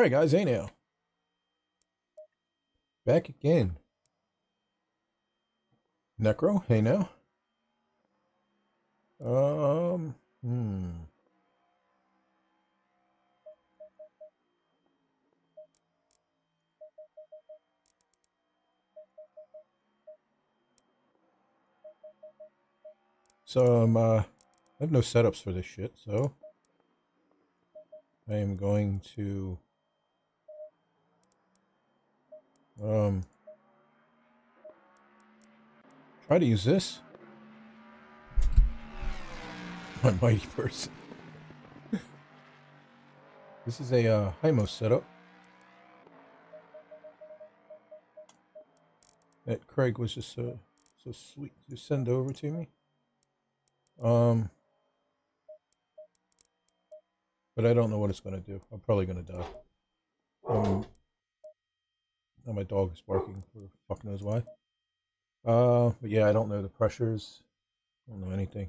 All right, guys. Hey now. Back again. Necro. Hey now. Um. Hmm. So um, uh, I have no setups for this shit, so I am going to um try to use this. My mighty person. this is a uh, Hymo setup that Craig was just so so sweet to send over to me. Um, but I don't know what it's going to do. I'm probably going to die. Um, now my dog is barking for fuck knows why. Uh, but yeah, I don't know the pressures. I don't know anything.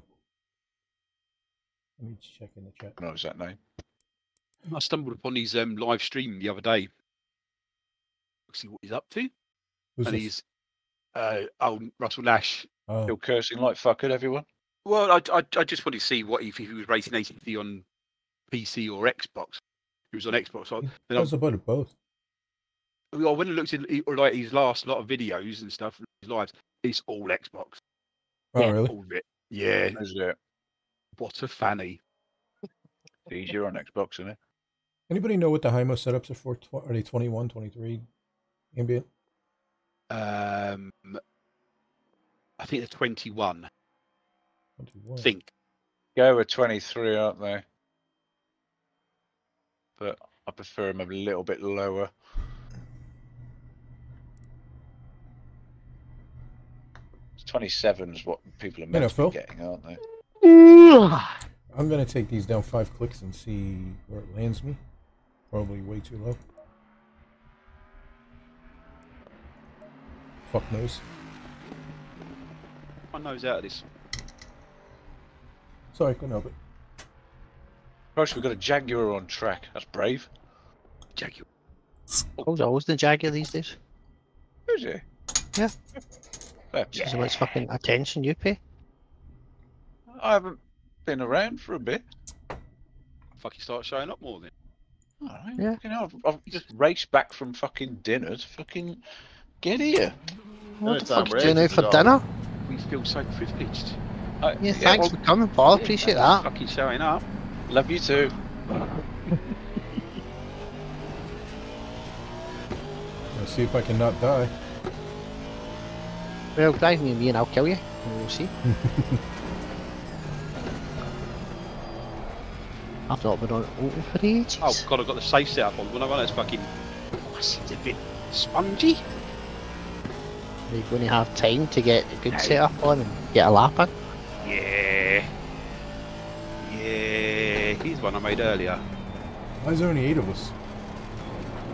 Let me check in the chat. What was that name? I stumbled upon his um, live stream the other day. See what he's up to, Who's and this? he's uh, oh Russell Nash. Oh, Still cursing like fuck at everyone. Well, I, I, I just wanted to see what if he was racing ACC on PC or Xbox. He was on Xbox. So he then I, does a bit of both. Well, when I looked at like his last lot of videos and stuff, his lives, it's all Xbox. Oh, Yeah. really? All of it. Yeah. Is it? What a fanny. It's easier on Xbox, isn't it? Anybody know what the Hymo setups are for? Are they 21, 23 ambient? Um, I think they're 21. 21. I think. Go with 23, aren't they? But I prefer them a little bit lower. 27 is what people are know, meant to be getting, aren't they? I'm gonna take these down five clicks and see where it lands me. Probably way too low. Fuck knows. My nose out of this. Sorry, couldn't help it. Gosh, we've got a Jaguar on track. That's brave. Jaguar. Who's always the Jaguar these days? Is it? Yeah. Fair. Yeah. How much fucking attention you pay? I haven't been around for a bit. Fucking start showing up more then. Alright. Yeah. You know, I've, I've just raced back from fucking dinner to fucking get here. What the fuck fuck you doing out for dinner? We feel so privileged. Uh, I, Yeah, thanks well, for coming, Paul. Appreciate that. Fucking showing up. Love you too. Let's see if I can not die. Well, drive me and me and I'll kill you. and We'll see. I've not been on auto for ages. Oh god, I've got the safe set up on. When I run it's fucking. Oh, it seems a bit spongy. Are you going to have time to get a good No. setup on and get a lap in? Yeah. Yeah. Here's one I made earlier. Why is there only eight of us?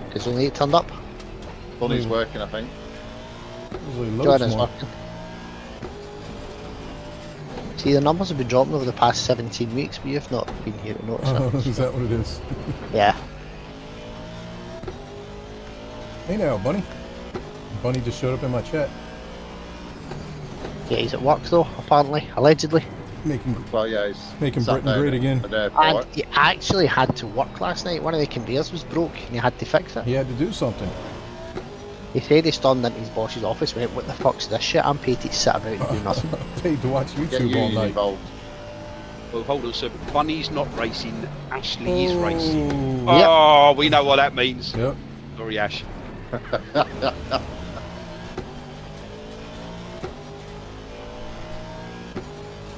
Because only eight turned up. Bunny's Hmm. working, I think. There's like Join us more. working. See, the numbers have been dropping over the past 17 weeks, but you've not been here to notice Oh, it. is that what it is? Yeah. Hey now, Bunny. Bunny just showed up in my chat, Yeah, he's at work though, apparently, allegedly. making Well, yeah, he's making Britain great again. at. And he actually had to work last night. One of the conveyors was broke and he had to fix it. He had to do something. He said he stormed into his boss's office and went, What the fuck's this shit? I'm paid to sit about and do nothing. Paid to watch Get YouTube all you night. involved. Well, hold on, sir. Bunny's not racing. Ashley is racing. Oh. Yep. Oh, we know what that means. Yep. Sorry, Ash.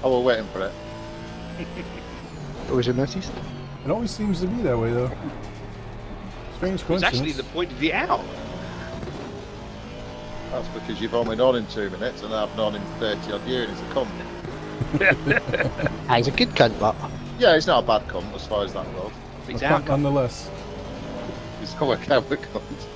Oh, we're waiting for it. What was your notice? It always seems to be that way, though. Strange It's coincidence. actually the point of the out. That's because you've only known him two minutes and I've known him 30 odd years. He's a cunt. Ah, he's a good cunt, but Yeah, he's not a bad cunt as far as that goes. It's A cunt nonetheless. He's not a coward cunt.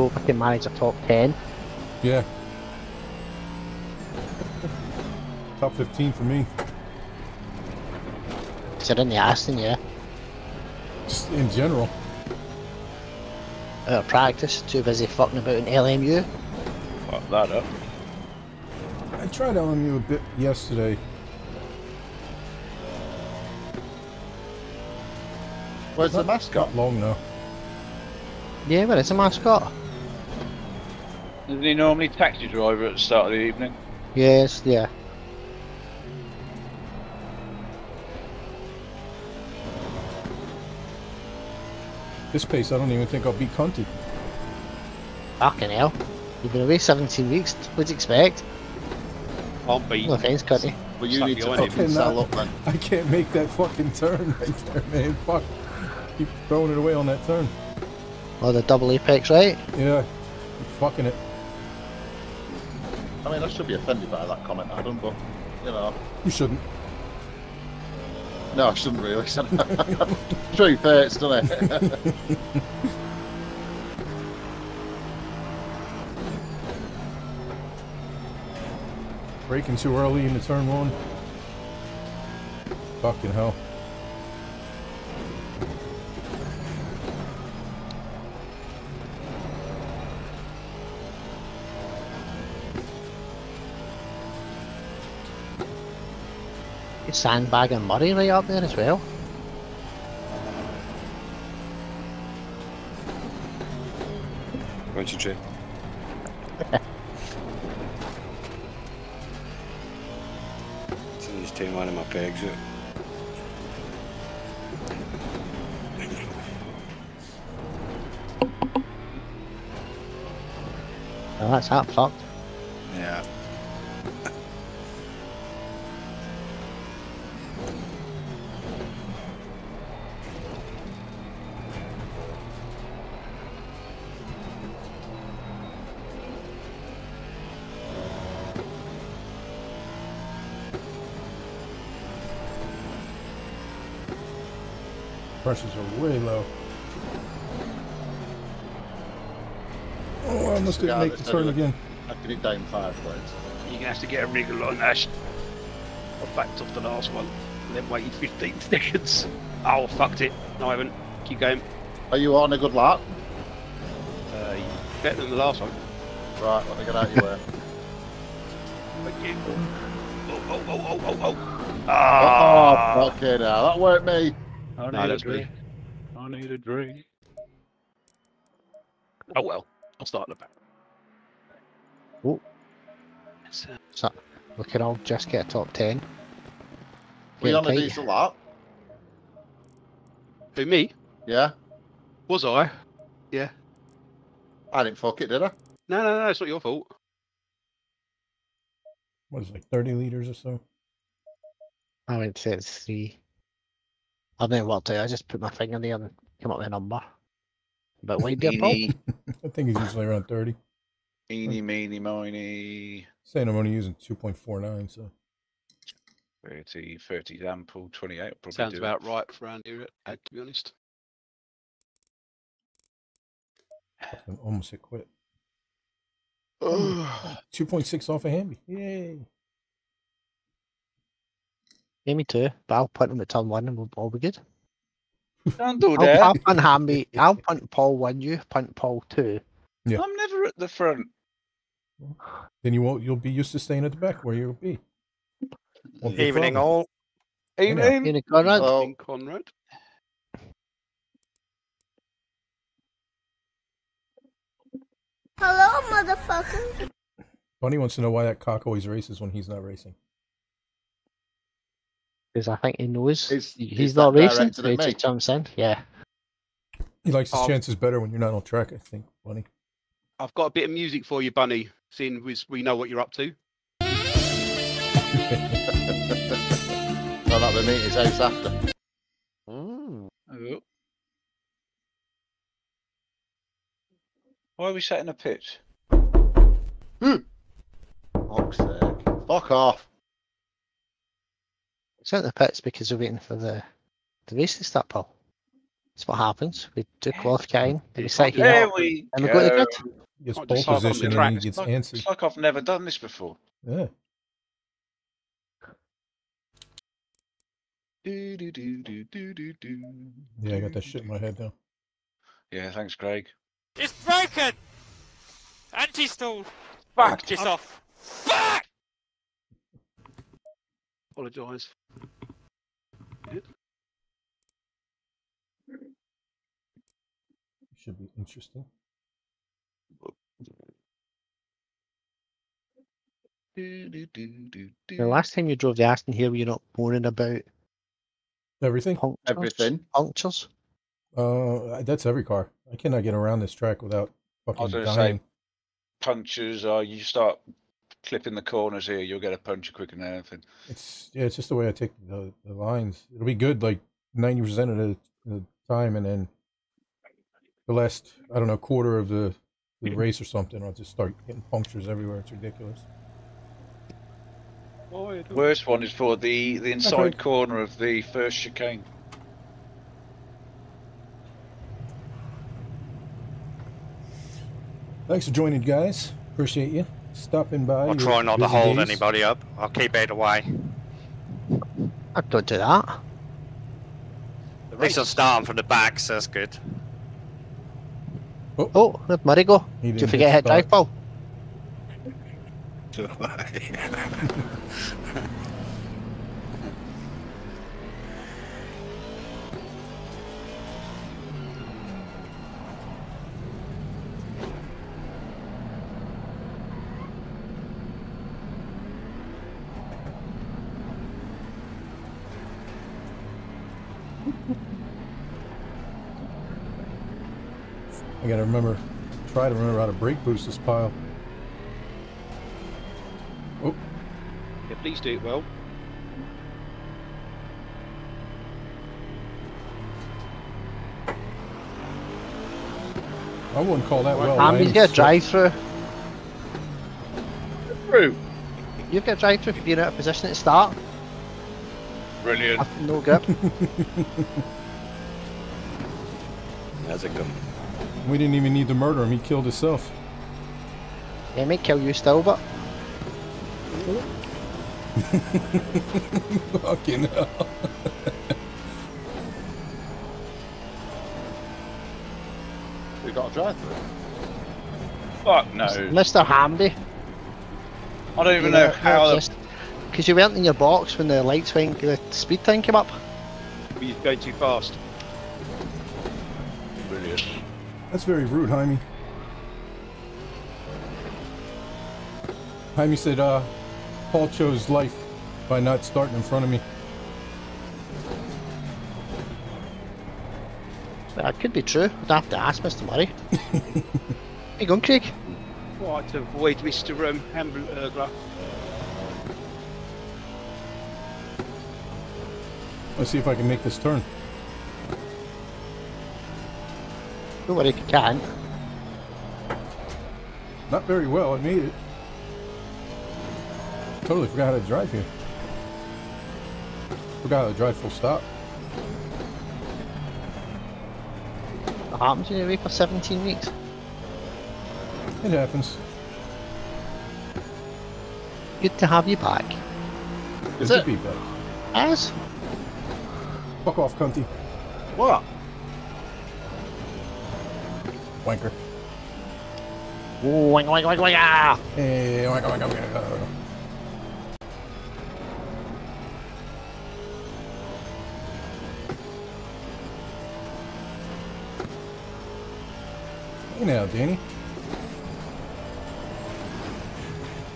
Hope I can manage a top 10. Yeah. Top 15 for me. So you're in the Aston, yeah. Just in general. Out of practice, too busy fucking about in LMU. Fuck that up. I tried LMU a bit yesterday. Where's the mascot? Not long now. Yeah, but it's a mascot. Isn't he normally taxi driver at the start of the evening? Yes, yeah. This pace, I don't even think I'll beat Cunty. Fucking hell. You've been away 17 weeks, what'd you expect? Can't beat. No offence, Cutty. Well, you Stuck need to behind him. fucking sell up then. I can't make that fucking turn right there, man. Fuck. Keep throwing it away on that turn. Oh, the double apex, right? Yeah. Keep fucking it. I mean, I should be offended by that comment, Adam, but, you know. You shouldn't. No, I shouldn't really. Truth hurts, doesn't it? Breaking too early into turn one. Fucking hell. Sandbag and Murray right up there as well. Won't you, Jay? so just take one of my pegs out. Oh, that's that fucked. Pressures are way low. Oh, I must Yeah, didn't make the turn again. I can it down five points. You're gonna have to get a wriggle on Ash. I backed off the last one, and then waited 15 seconds. Oh, fucked it. No, I haven't. Keep going. Are you on a good lap? Uh, better than the last one. Right, let me get out your way. Thank you. Oh, oh, oh, oh, oh, oh. Oh, Ah! fucking hell, that weren't me. I need a drink. I need a drink. Oh well, I'll start at the back. Oh. It's, uh, So, we can all just get a top 10. We you Yeah, on a okay. diesel lap? who, me? Yeah? Was I? Yeah. I didn't fuck it, did I? No, no, no, it's not your fault. What is it, like 30 liters or so? I would say it's three. I don't know what to do, I just put my finger there and come up with a number. But wait there, Paul. Eeny, I think he's usually around 30. eeny, meeny, miny. Saying I'm only using 2.49, so 30, 30 ample, 28 probably Sounds do about it. right for around here, to be honest. fucking almost hit quit. 2.6 off a Hamby. Yay. Yeah, me too. But I'll punt him at turn one and we'll all be good. Don't do I'll, that. I'll punt Hamby. I'll punt Paul one, you punt Paul two. Yeah. I'm never at the front. Then you won't. You'll be used to staying at the back where you'll be. Won't be Evening problem. all. Evening. In Conrad. In Conrad. Hello, motherfucker. Bunny wants to know why that cock always races when he's not racing. Because I think he knows Is- he's is not racing, directed so at he me? just jumps in. Yeah. He likes his Um, chances better when you're not on track. I think, Bunny. I've got a bit of music for you, Bunny, seeing we, we know what you're up to. No, that'll be me at his house after. Mm. Oh. Why are we setting a pitch? Fuck's sake. Fuck off. It's out the pits because we're waiting for the the race to start, Paul. That's what happens. We do qualifying, then we You sit can't do here, There we and we go to the grid. He gets pole just park on the position and track. he It's gets like, antsy. it's like I've never done this before. Yeah. Do, do, do, do, do, do, do. Yeah, I got that shit in my head now. Yeah, thanks, Craig. It's broken! Anti-stall! Fuck! Just off. Fuck! Apologise. Should be interesting. The last time you drove the Aston here, were you not moaning about Everything? punctures? Everything. Punctures? Uh, that's every car. I cannot get around this track without fucking gonna say- dying. punctures are you start clipping the corners here, you'll get a puncture quicker than anything. It's yeah, it's just the way I take the, the lines. It'll be good like ninety percent of the, the time, and then the last I don't know quarter of the, the race or something, I'll just start getting punctures everywhere. It's ridiculous. Oh, Why do- Worst one is for the the inside Craig. corner of the first chicane. Thanks for joining, guys. Appreciate you stopping by. I'll try not to hold days. anybody up. I'll keep out of the way. I don't do that. The At least I'm starting from the back, so that's good. Oh, oh where'd Murray go? Did you didn't forget hit start. drive ball? So I. I gotta remember, try to remember how to brake boost this pile. Oh, Yeah, please do it well. I wouldn't call that well. Um, he's Ryan. got a drive through. Through. You've got a drive through for being out of position at the start. Brilliant. No grip. How's it going? We didn't even need to murder him. He killed himself. He might kill you still, but Fucking hell. We got a drive through. Fuck no. Mr. Hamby. I don't even know how the Because you weren't in your box when the lights went, the speed thing came up. Were you going too fast? brilliant. That's very rude, Jaime. Jaime said, uh, Paul chose life by not starting in front of me. That could be true. I'd have to ask Mr. Murray. you going, Craig? Right, to avoid Mr. Um, Hamburglar. Let's see if I can make this turn. Don't if you can. Not very well, I made it. Totally forgot how to drive here. Forgot how to drive full stop. What happens when you're away for 17 weeks? It happens. Good to have you back. Good Is to it? be back. As? Fuck off, cunty. What? Wanker. Wing, wing, wing, wing, ah! Hey, wanker, wanker, wanker. Uh, uh, uh. Hey now, Danny.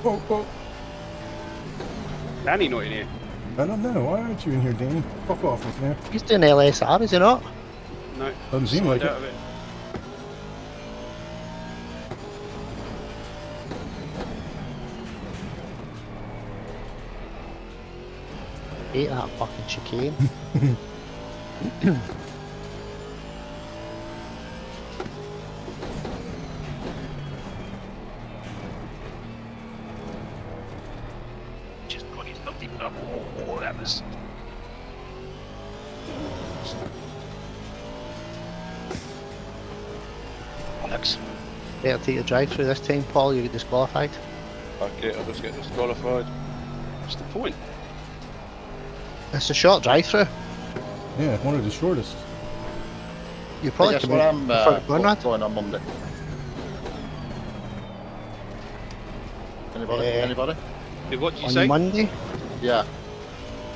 Oh, oh. Danny not in here. I don't know. Why aren't you in here, Danny? Fuck off with me. He's doing LSR, is he not? No. Doesn't seem like Out it. Of it. Hate that fucking chicane. Just got his bloody blood. Oh, that was. bollocks. Better take the drive through this time, Paul. You get disqualified. Okay, I'll just get disqualified. What's the point? It's a short drive through. Yeah, one of the shortest. You probably Guess can what make I'm the uh, front Conrad. going on Monday? Anybody? Uh, Anybody? Hey, What did you on say? Monday. Yeah,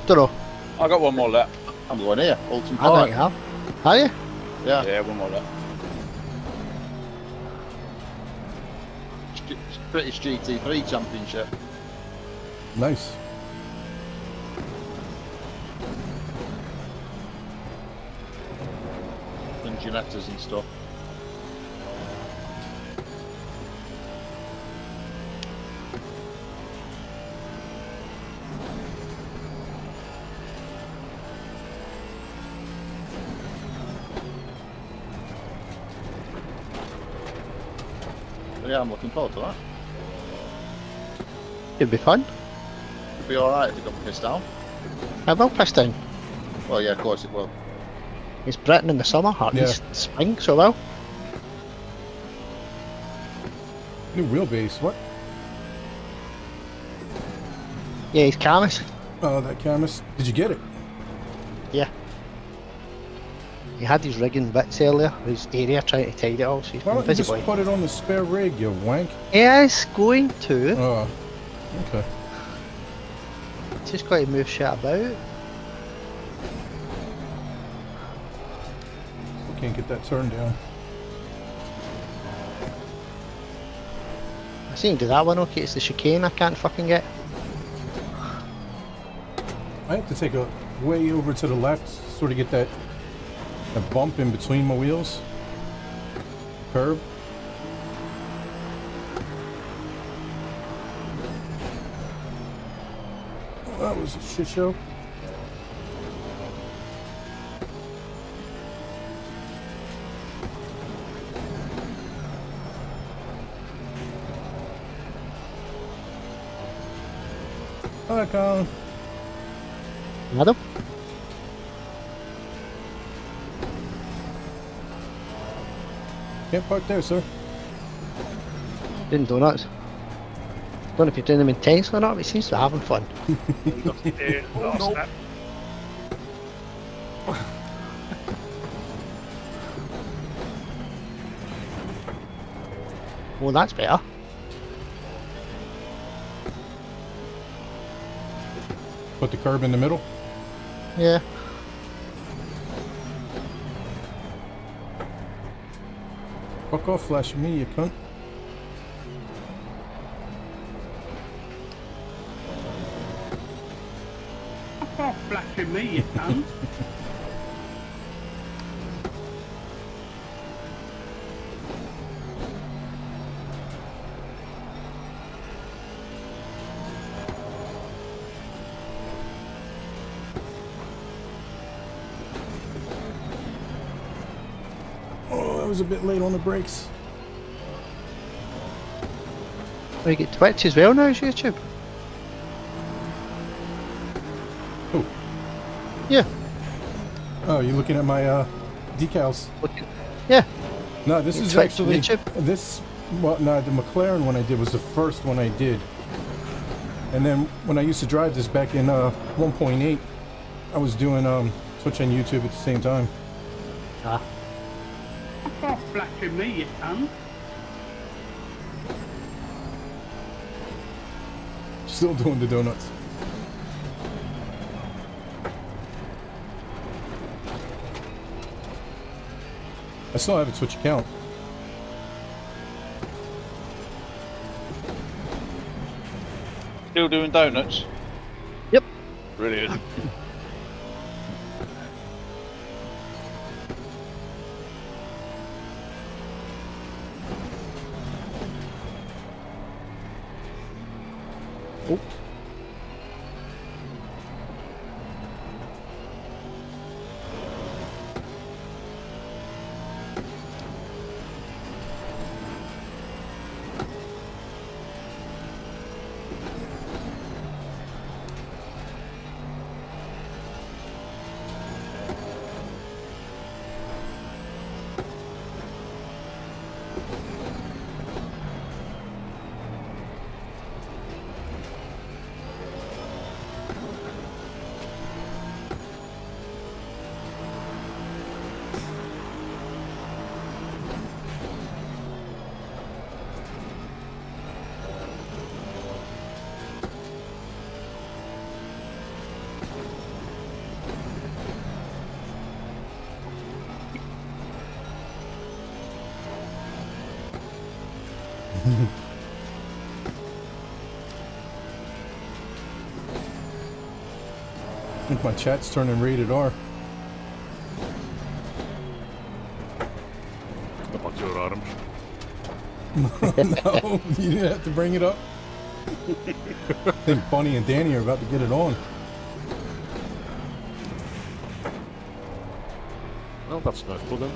Don't know. I got one more lap. I'm going here. Oulton I don't Park. have. Are you? Yeah, Yeah, one more lap. British GT3 Championship. Nice. Ginettas and stuff. But yeah, I'm looking forward to that. It'd be fun. It'd be alright if it got pissed down. I will piss down. Well, yeah, of course it will. It's Britain in the summer, Hartney's spring, so well. New wheelbase. What? Yeah, he's Camus. Oh, that Camus. Did you get it? Yeah. He had his rigging bits earlier, his area trying to tidy it all, so he's Why don't you just put it on the spare rig, you wank? He is going to. Oh, okay. Just got to move shit about. That turned down. I seen him do that one okay, it's the chicane I can't fucking get. I have to take a way over to the left, sort of get that, that bump in between my wheels. Curb. Well, that was a shit show. Hi, Colin. Madam? Can't park there, sir. Doing donuts. Don't know if you're doing them intense or not, but he seems to be having fun. Yeah, last. Well, that's better. Put the curb in the middle. Yeah. Fuck off, flashing me, you cunt. Stop flashing me, you cunt. was a bit late on the brakes. Oh, you get Twitch as well now YouTube? Who? Yeah. Oh, you looking at my uh, decals? Yeah. No, this You is Twitch actually this. Well, no, the McLaren one I did was the first one I did. And then when I used to drive this back in uh, 1.8, I was doing um, Twitch and YouTube at the same time. Ah. Stop flashing me, you cunt. Still doing the donuts. I still have a Twitch account. Still doing donuts? Yep. Brilliant. Think my chat's turning rated R. About your arms. no, you didn't have to bring it up. I think Bunny and Danny are about to get it on. Well, that's nice for them.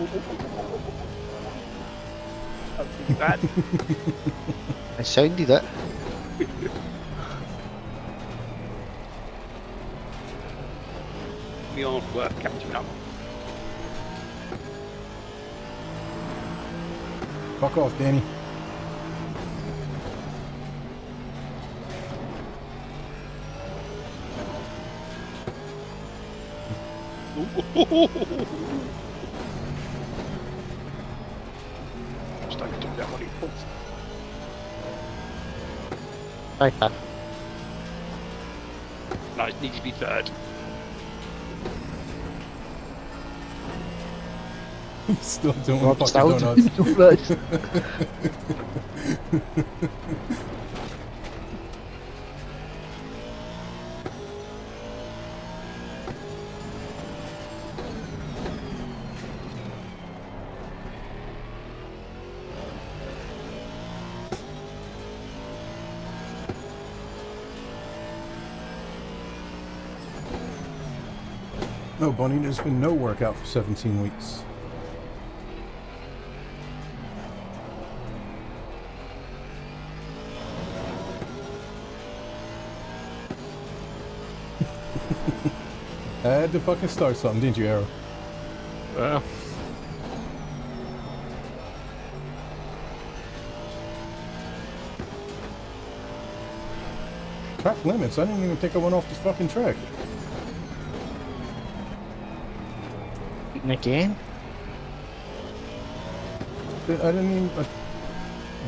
Not too bad. I sounded it. We aren't worth catching up. Fuck off, Danny. Still doing Rob fucking Stout. donuts. No, Bunny, there's been no workout for 17 weeks. I had to fucking start something, didn't you, Arrow? Well, Track limits. I didn't even think I went off this fucking track. Again? I didn't even. I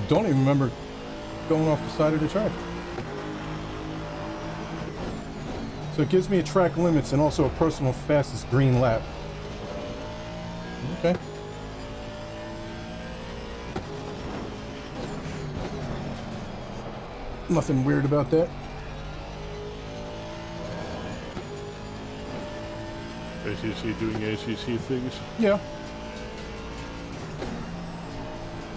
don't even remember going off the side of the track. So it gives me a track limits and also a personal fastest green lap. Okay. Nothing weird about that. ACC doing ACC things. Yeah.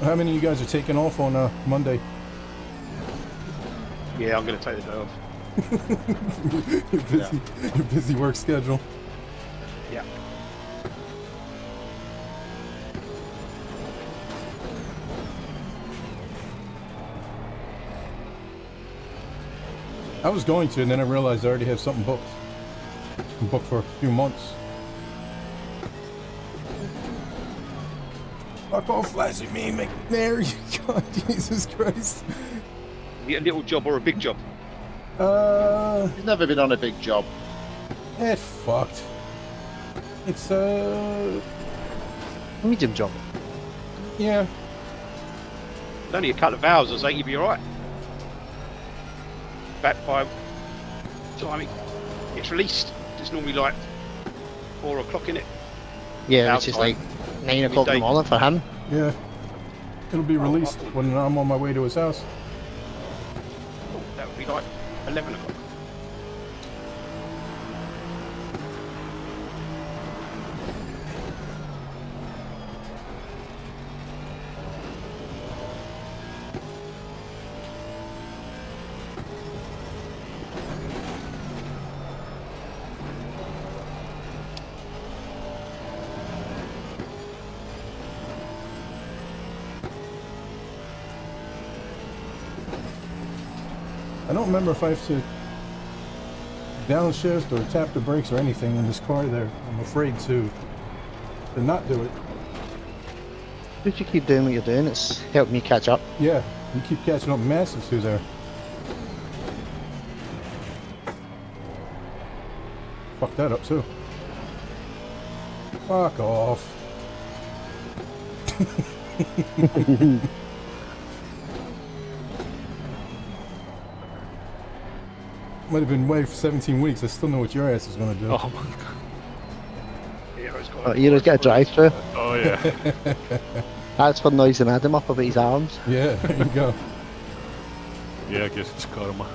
How many of you guys are taking off on uh, Monday? Yeah, I'm going to take the day off. Your busy, your busy work schedule. Yeah. I was going to, and then I realized I already have something booked. I'm booked for a few months. Fuck off, flashing me, McNair. You God, Jesus Christ. You get a little job or a big job? Uh, He's never been on a big job. it's fucked. It's, uh, Medium job. yeah. It's only a couple of hours, I think you'll be alright. Back by time it gets released. It's normally like four o'clock in it. Yeah, which is like 9 o'clock in the morning for him. Yeah. It'll be released when I'm on my way to his house. Oh, that would be like eleven o'clock. I don't remember if I have to downshift or tap the brakes or anything in this car there. I'm afraid to, to not do it. If you keep doing what you're doing, it's helping me catch up. Yeah, you keep catching up massive through there. Fuck that up too. Fuck off. Might have been away for 17 weeks. I still know what your ass is gonna do. Oh my god. Hero's got Oh, get a drive through. Oh yeah. That's for noising Adam up about his arms. Yeah, there you go. yeah, I guess it's karma.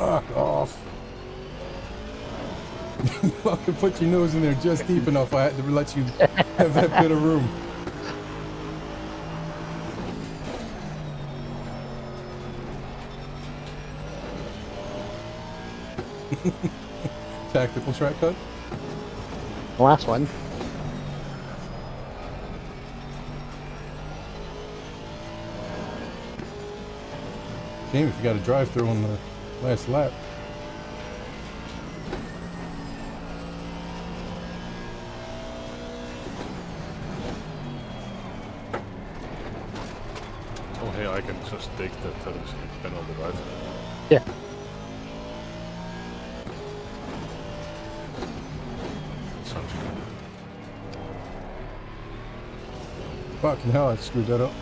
Fuck off. you fucking put your nose in there just deep enough. I had to let you have that bit of room. Tactical track cut? The last one. You got to drive through on the last lap. Oh hey, I can just take the terrace penalty, right? Yeah. That sounds good. Fucking hell, I screwed that up.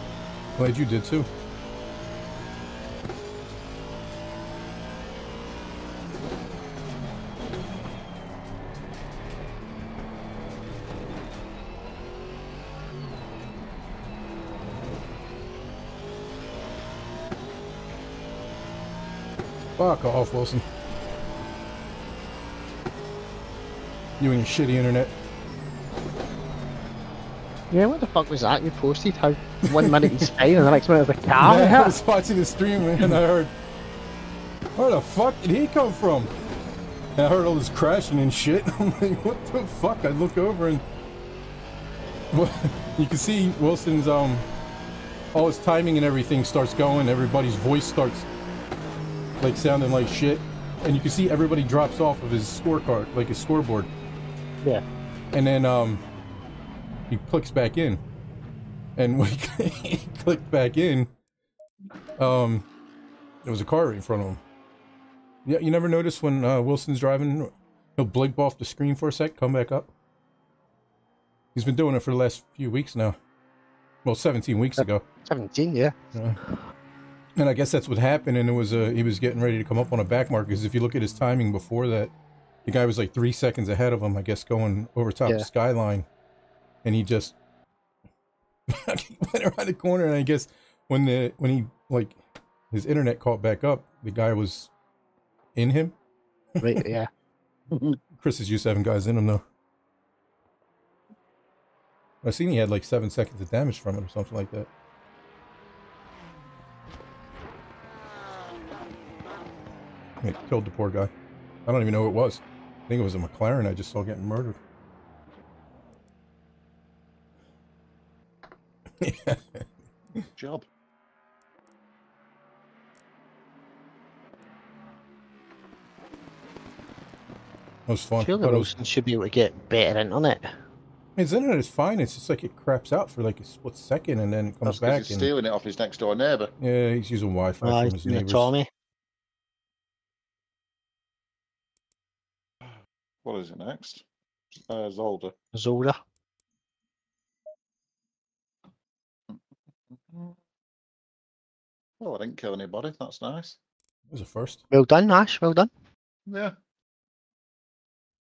Glad you did too. Fuck off, Wilson. You and your shitty internet. Yeah, what the fuck was that you posted? How one minute he's fine and the next minute there's a car? Yeah, I was watching the stream and I heard, where the fuck did he come from? And I heard all this crashing and shit. I'm like, what the fuck? I look over and well, you can see Wilson's um all his timing and everything starts going. Everybody's voice starts like sounding like shit, and you can see everybody drops off of his scorecard, like his scoreboard. Yeah. And then um he clicks back in. And when he clicked back in, um there was a car right in front of him. Yeah, you never notice when uh, Wilson's driving, he'll blink off the screen for a sec, come back up. He's been doing it for the last few weeks now. Well, 17 weeks ago. 17, yeah. Yeah. And I guess that's what happened. And it was uh, he was getting ready to come up on a back mark. Because if you look at his timing before that, the guy was like three seconds ahead of him. I guess going over top Yeah. the skyline, and he just went around the corner. And I guess when the when he like his internet caught back up, the guy was in him. Right, yeah. Chris is used to having guys in him though. I seen he had like seven seconds of damage from it or something like that. It killed the poor guy. I don't even know who it was. I think it was a McLaren I just saw getting murdered. Job. It was fun. Surely But it was- Wilson should be able to get better internet. his internet is fine. It's just like it craps out for like a split second and then it comes That's back. he's And, stealing it off his next door neighbour. yeah, he's using Wi-Fi Oh, from his doing a neighbors. Tommy. What is it next? Uh, Zolder. Zolder. Oh, I didn't kill anybody. That's nice. It was a first. Well done, Ash. Well done. Yeah.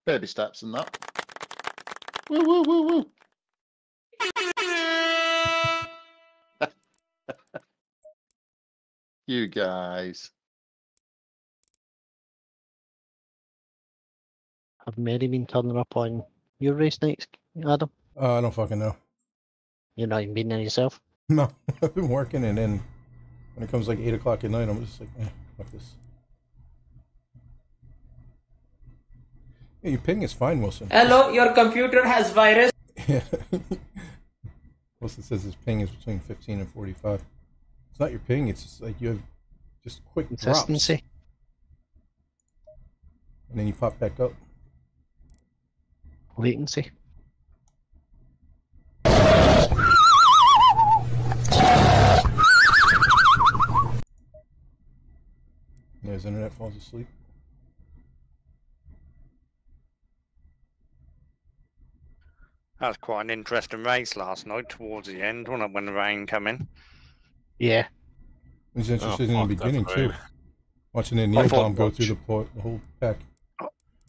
Baby steps and that. Woo woo woo woo. you guys. Have Mary been turning up on your race nights, Adam? Uh, I don't fucking know. You're not even been there yourself? No, I've been working, and then when it comes like eight o'clock at night, I'm just like, eh, fuck this. Yeah, your ping is fine, Wilson. Hello, your computer has virus. Yeah. Plus, it says his ping is between 15 and 45. It's not your ping. It's just like you have just quick drops, and then you pop back up. Latency. Yeah, his internet falls asleep. That was quite an interesting race last night towards the end, wasn't it, when the rain came in? Yeah. It was interesting in the beginning too. Watching the I bomb go through the, po- the whole pack.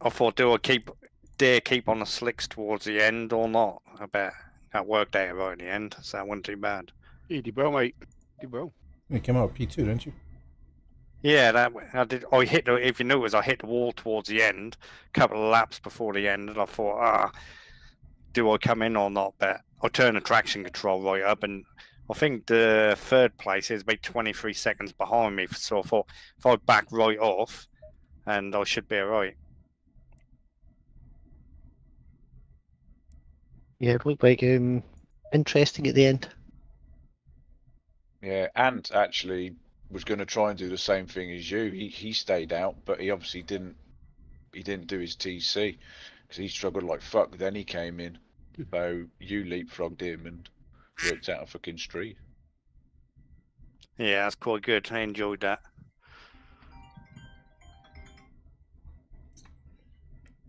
I thought, do I keep dare keep on the slicks towards the end or not? I bet that worked out right in the end, so that wasn't too bad. You did well, mate. Did well. You came out P2, didn't you? Yeah, that I did. I hit the. If you notice, I hit the wall towards the end, a couple of laps before the end, and I thought, ah, do I come in or not? But I turned the traction control right up, and I think the third place is about 23 seconds behind me. So I thought if I back right off, and I should be alright. Yeah, it looked like um interesting at the end. Yeah, Ant actually was going to try and do the same thing as you. He he stayed out, but he obviously didn't. He didn't do his TC because he struggled like fuck. Then he came in, so you leapfrogged him and worked out a fucking street. Yeah, that's quite good. I enjoyed that.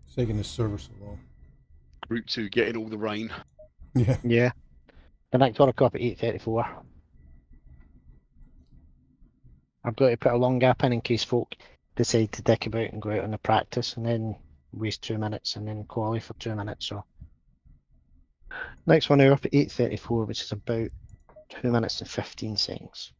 It's taking this server so long. Route 2 getting all the rain. Yeah. Yeah. The next one will come up at eight thirty four. I've got to put a long gap in in case folk decide to dick about and go out on the practice and then waste two minutes and then qualify for two minutes. So next one we're up at eight thirty four, which is about two minutes and fifteen seconds.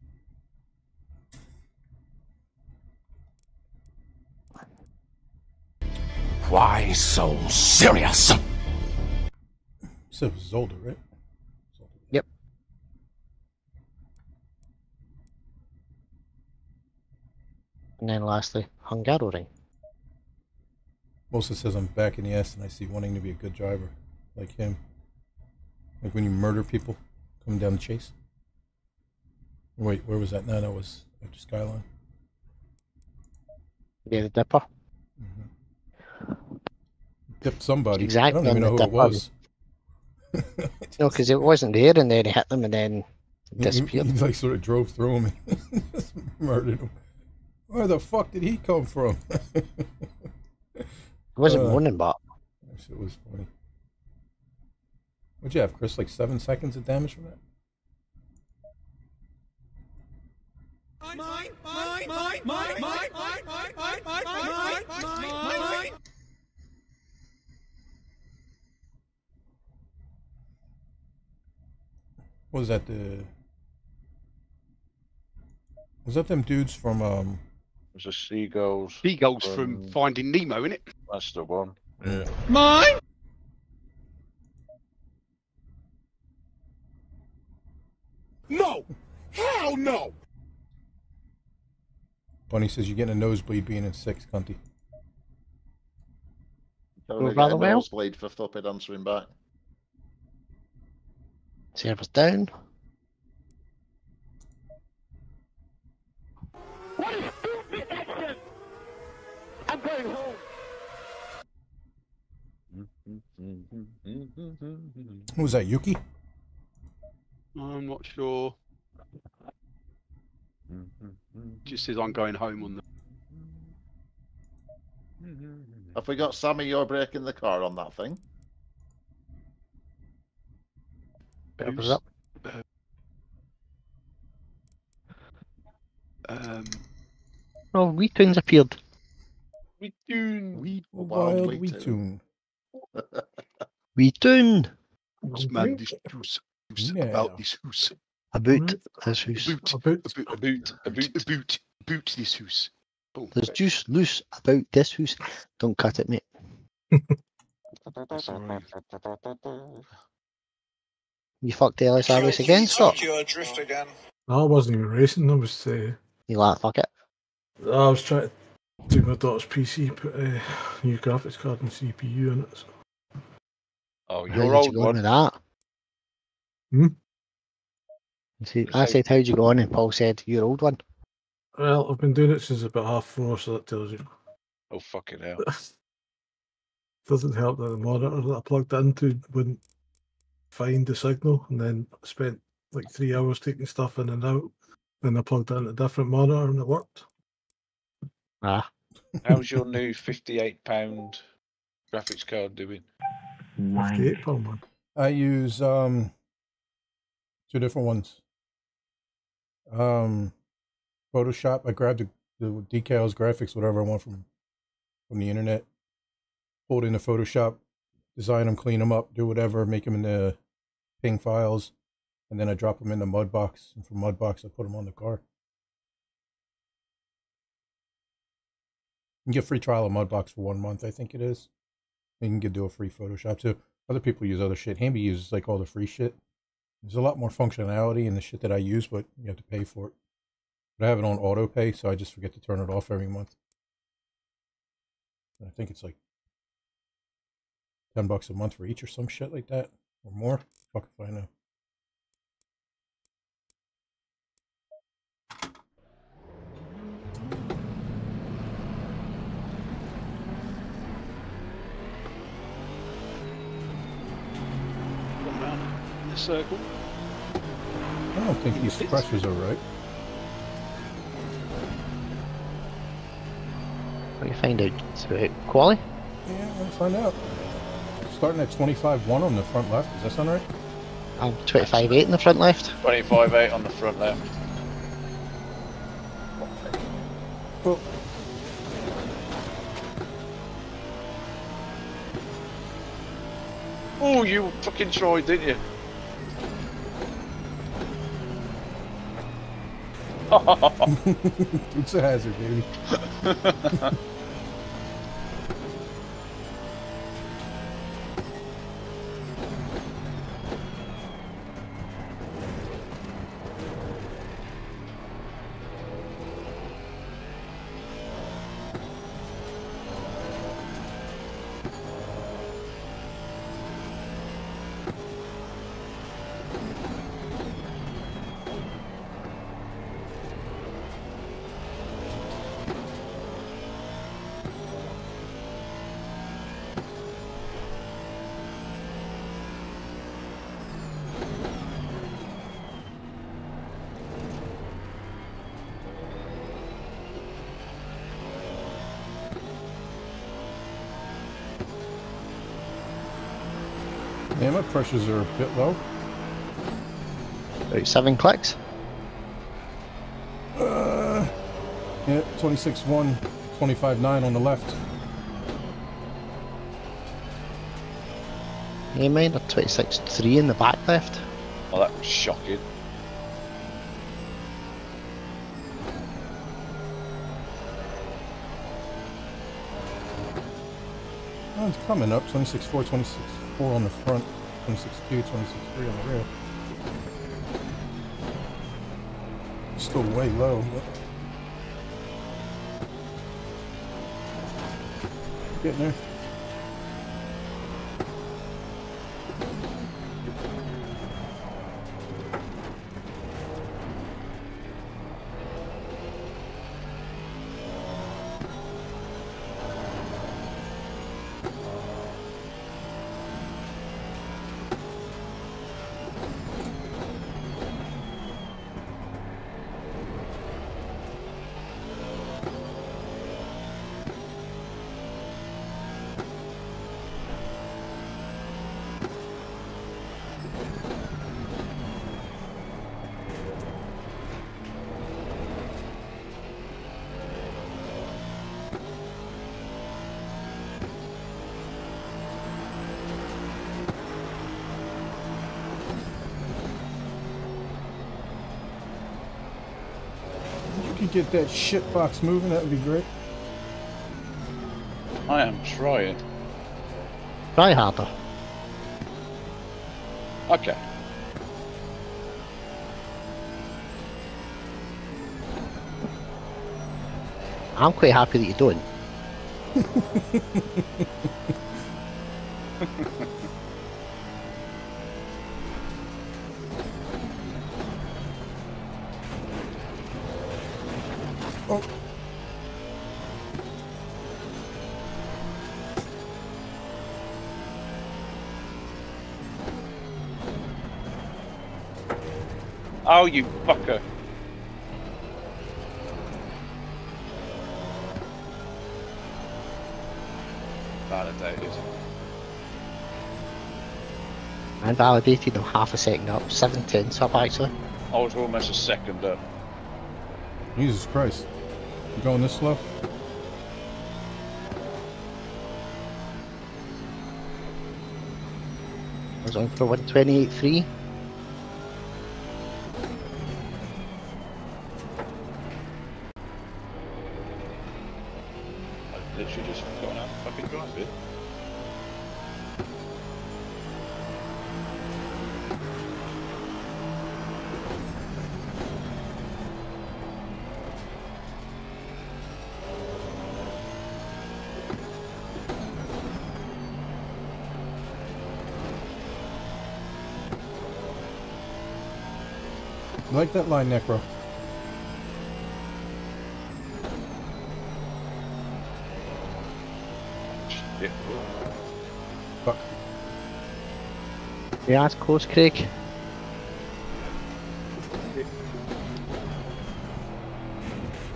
Why so serious? So it was Zolder, right? Yep. And then lastly, Hungaroring. Most says I'm back in the S and I see wanting to be a good driver, like him. Like when you murder people coming down the chase. Wait, where was that? No, that was after Skyline. Yeah, the Dipper. Mm-hmm. Dipped somebody. Exactly I don't even know who it was. No, because it wasn't there, and then he hit them, and then He- he- disappeared. He, like sort of drove through him and just murdered him. Where the fuck did he come from? It wasn't Uh, warning, but That shit was funny. What'd you have, Chris? Like seven seconds of damage from that? Mine, mine, mine, mine, mine, mine, mine, mine, mine, mine, mine, mine, mine. What was that the? Was that them dudes from um? It was the seagulls. Seagulls from Um, Finding Nemo, innit? That's the one. Yeah. Mine. No. Hell no. Bunny says you're getting a nosebleed being in six, cunty. Totally rather getting well. nosebleed for stupid answering back. Server's down. What is stupid action? I'm going home. Who was that? Yuki? I'm not sure. Just says I'm going home on the. Have we got Sammy? You're breaking the car on that thing. Who's, up. Uh, um. Oh, Weetoon's appeared. Weetoon. Wee oh, wild Weetoon. Weetoon. Who's man this house? Yeah. About this house. About this house. About about about about about, about, about this house. Oh, There's right. juice loose about this house. Don't cut it, mate. Sorry. You fucked LSR race again, Scott? Tokyo Drift again. No, I wasn't even racing. I was, uh, You like fuck it. I was trying to do my daughter's PC, put a new graphics card and CPU in it. So. Oh, How your did old you go one. with that? Hmm? See, I said, "How'd you go on?" And Paul said, "Your old one." Well, I've been doing it since about half four, so that tells you. Oh fucking hell! Doesn't help that the monitor that I plugged into wouldn't find the signal, and then spent like three hours taking stuff in and out. Then I plugged it in a different monitor and it worked. Ah, How's your new fifty-eight pound graphics card doing? Fifty-eight pound one. I use um two different ones. Um, Photoshop. I grabbed the, the decals, graphics, whatever I want from from the internet. Pulled into Photoshop, design them, clean them up, do whatever, make them into ping files, and then I drop them in the Mudbox. And from Mudbox, I put them on the car. You can get a free trial of Mudbox for one month, I think it is. You can get do a free Photoshop too. Other people use other shit. Hamby uses like all the free shit. There's a lot more functionality in the shit that I use, but you have to pay for it. But I have it on auto pay, so I just forget to turn it off every month. And I think it's like ten bucks a month for each or some shit like that. Or more. Fuck if I know. In the circle. I don't think these pressures are right. what you find out? So, quality? Yeah, we'll find out. Starting at 25.1 on the front left. Does that sound right? I'm 25 8 in the front left. Twenty-five eight on the front left. Well, Oh, you fucking tried, didn't you? it's a hazard, baby. pressures are a bit low. About seven clicks. Uh, yeah, 26.1, 25.9 on the left. Yeah, mine are 26 3 in the back left. Oh, that was shocking. Oh, it's coming up. 26.4, 26.4 on the front, 26.2, 26.3 on the rear. Still way low, but getting there. Could get that shit box moving, that would be great. I am trying. Try harder. Okay. I'm quite happy that you don't. Oh, you fucker. Validated. And validated, I'm half a second up, seven tenths up actually. I was almost a second up. Jesus Christ. You going this slow? I was on for 128.3. like that line, Necro? Yeah. Fuck. Yeah, that's close, Craig.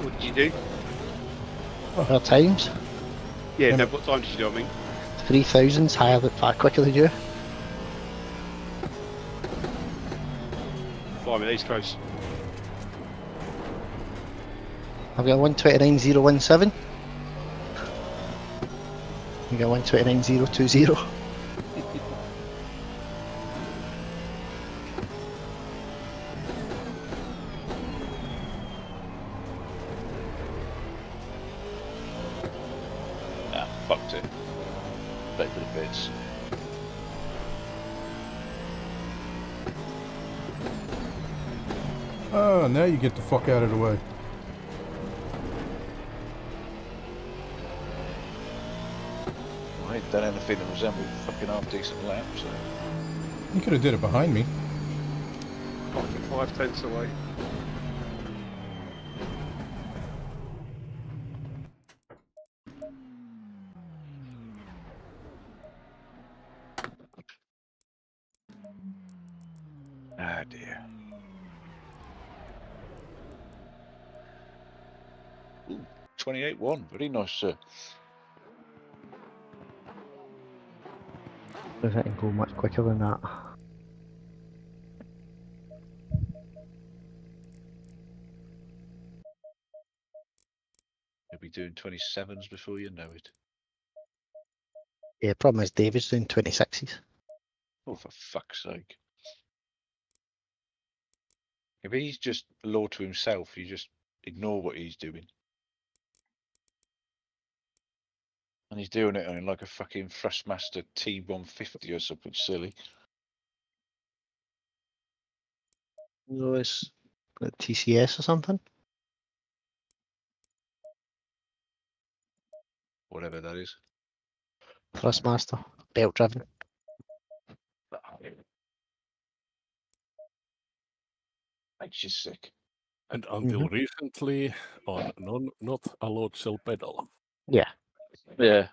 What did you do? Oh. Our times. Yeah, no, what time did you do, I mean? 3,000's higher than far quicker than you. Blimey, these close. I've got 129.017. You got 129.020. fuck out of the way. I ain't done anything that resembled fucking half decent lap, so. You could have did it behind me. Fucking five tenths away. Ah dear. Ooh, 28-1, very nice, sir. Does it go much quicker than that? You'll be doing 27s before you know it. Yeah, problem is David's doing 26s. Oh, for fuck's sake. If he's just a law to himself, you just ignore what he's doing. And he's doing it on like a fucking Thrustmaster T150 or something silly. So it's uh, TCS or something. Whatever that is. Thrustmaster, belt driven. Makes you sick. And until mm-hmm. recently, uh, on non not a load cell pedal. Yeah. Yeah.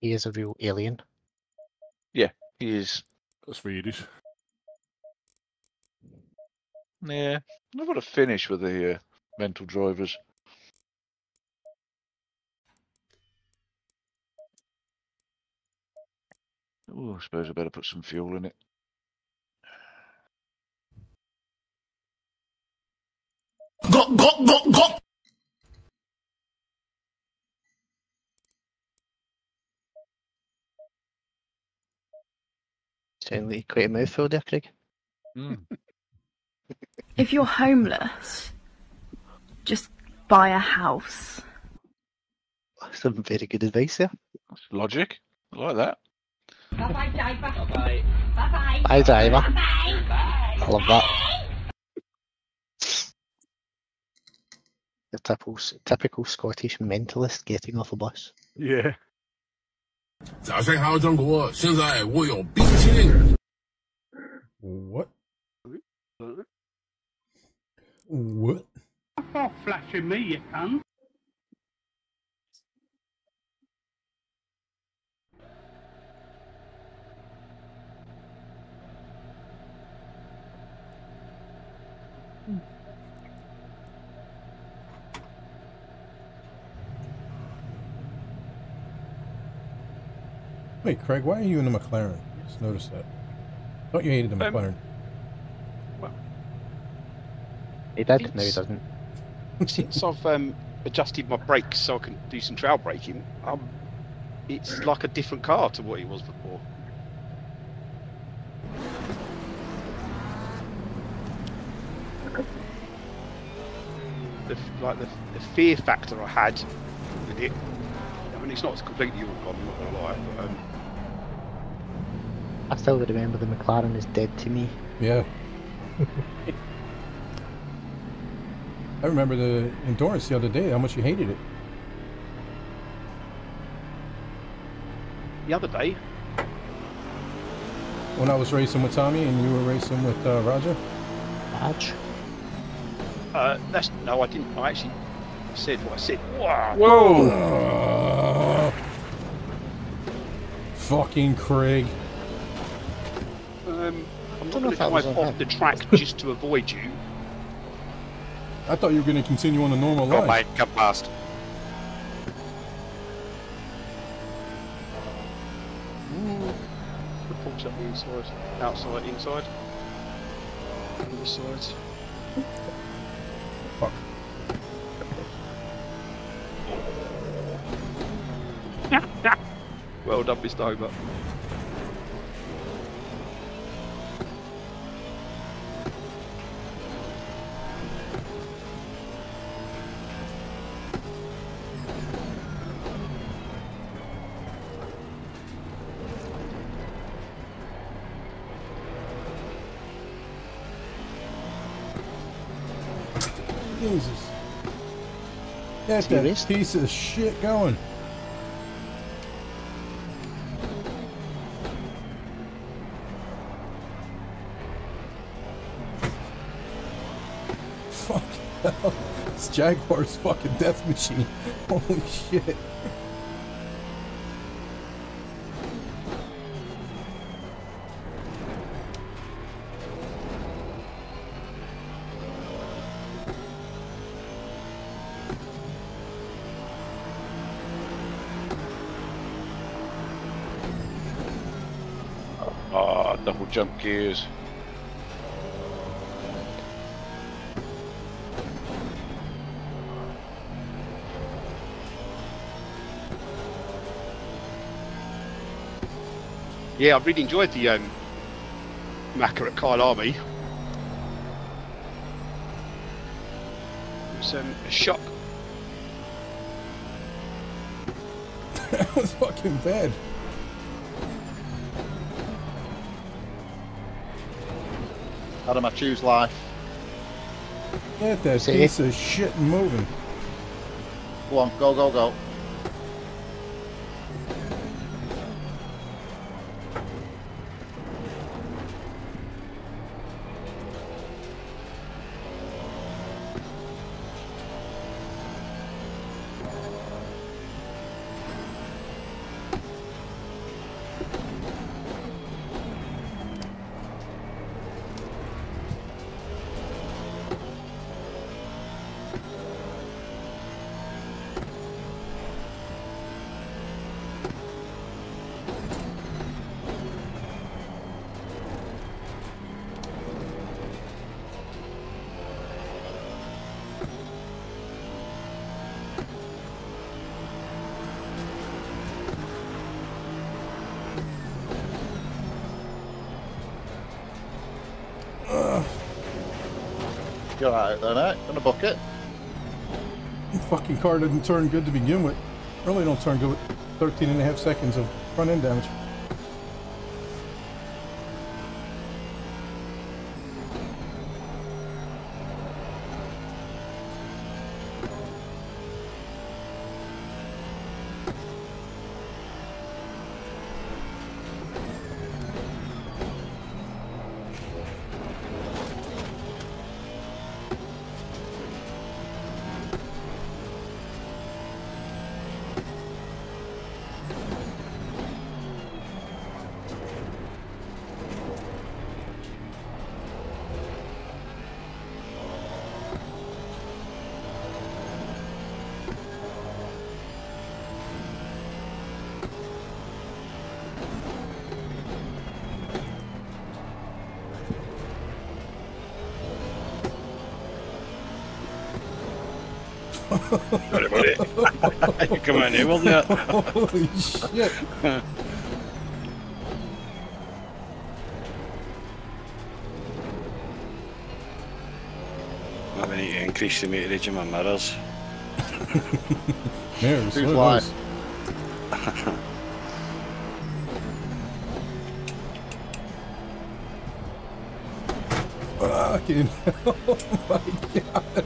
He is a real alien. Yeah, he is. Swedish. Yeah. I've got to finish with the uh, mental drivers. Oh, I suppose I better put some fuel in it. Sound like quite a mouthful there, Craig. Hmm. If you're homeless, just buy a house. Some very good advice there. Logic. I like that. Bye, bye, driver. Bye bye. Bye bye. Bye bye. I love that. The typical, typical Scottish mentalist getting off a bus. Yeah. 早上好，中国！现在我有冰淇淋。What? What? Stop flashing me, you cunt. Wait, Craig, why are you in the McLaren? Just noticed that. Thought you hated the Um, McLaren. He did. No, he doesn't. Since I've um, adjusted my brakes so I can do some trail braking, um, it's like a different car to what it was before. The, like the, the fear factor I had with it. I mean, it's not completely all gone. I'm not gonna lie. But, um, I still remember the McLaren is dead to me. Yeah. I remember the endurance the other day. How much you hated it. the other day, When I was racing with Tommy and you were racing with uh, Roger. Badge. uh, that's no, I didn't. I actually said what I said. Wow. Whoa! fucking Craig. I'm not Don't know going to drive off him. the track just to avoid you. I thought you were going to continue on the normal Got line. mate, come past. Put forks up the inside, outside, inside. Other sides. Fuck. well done, Mr. Homer. Jesus. Get he that piece of shit going. Fuck hell. This Jaguar's fucking death machine. Holy shit. Jump gears. Yeah, I really enjoyed the um, Macca at Kyalami. It was um, a shock. that was fucking bad. Adam, I choose life. Get that See? piece of shit moving. Go on, go, go, go. You're alright there, mate. In a bucket. Fucking car didn't turn good to begin with. Really don't turn good with 13 and a half seconds of front end damage. You come in here, wasn't it? Holy shit. Maybe need to increase the meterage of my mirrors. Mirrors, Who's what are lying? those? Fucking hell, oh my god.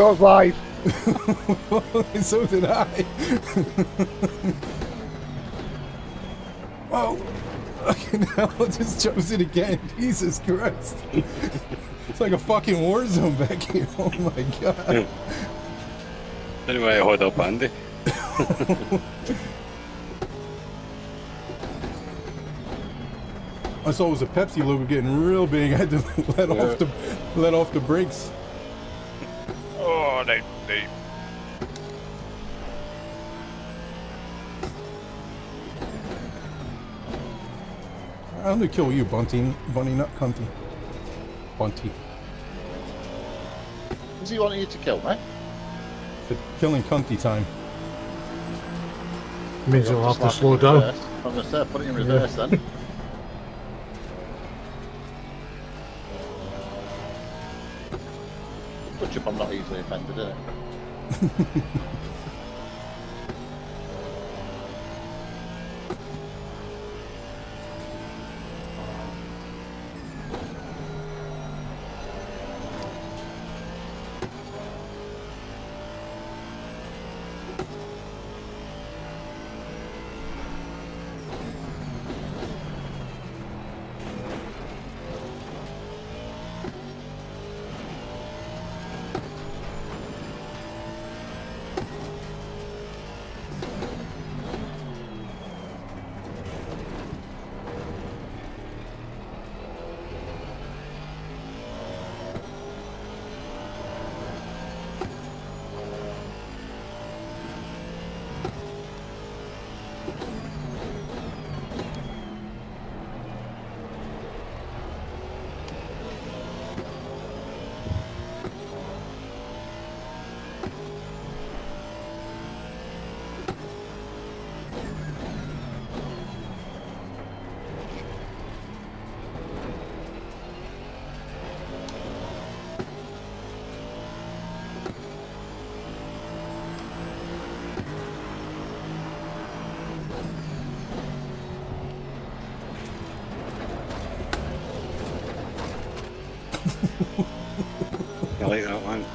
Goes live. so did I. oh, fucking hell! I just chose it again. Jesus Christ! it's like a fucking war zone back here. Oh my god! Anyway, hold up, Andy. I saw it was a Pepsi logo getting real big. I had to let off the let off the brakes. I'm gonna kill you, Bunty, Bunny Nut Cunty. Bunty. Does he want you to kill me? It's killing Cunty time. Means you'll have to slow down. reverse. I'm going to say, put it in reverse then. Touch up, I'm not easily offended, is eh? it? You like that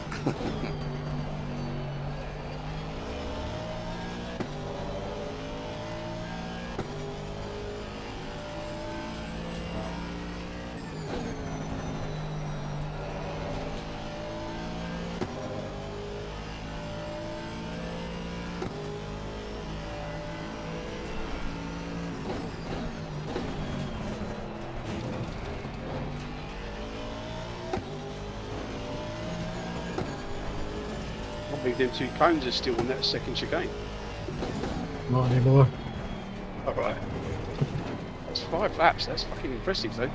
them two cones are still on that second chicane. Not anymore. Alright. That's five laps, that's fucking impressive though.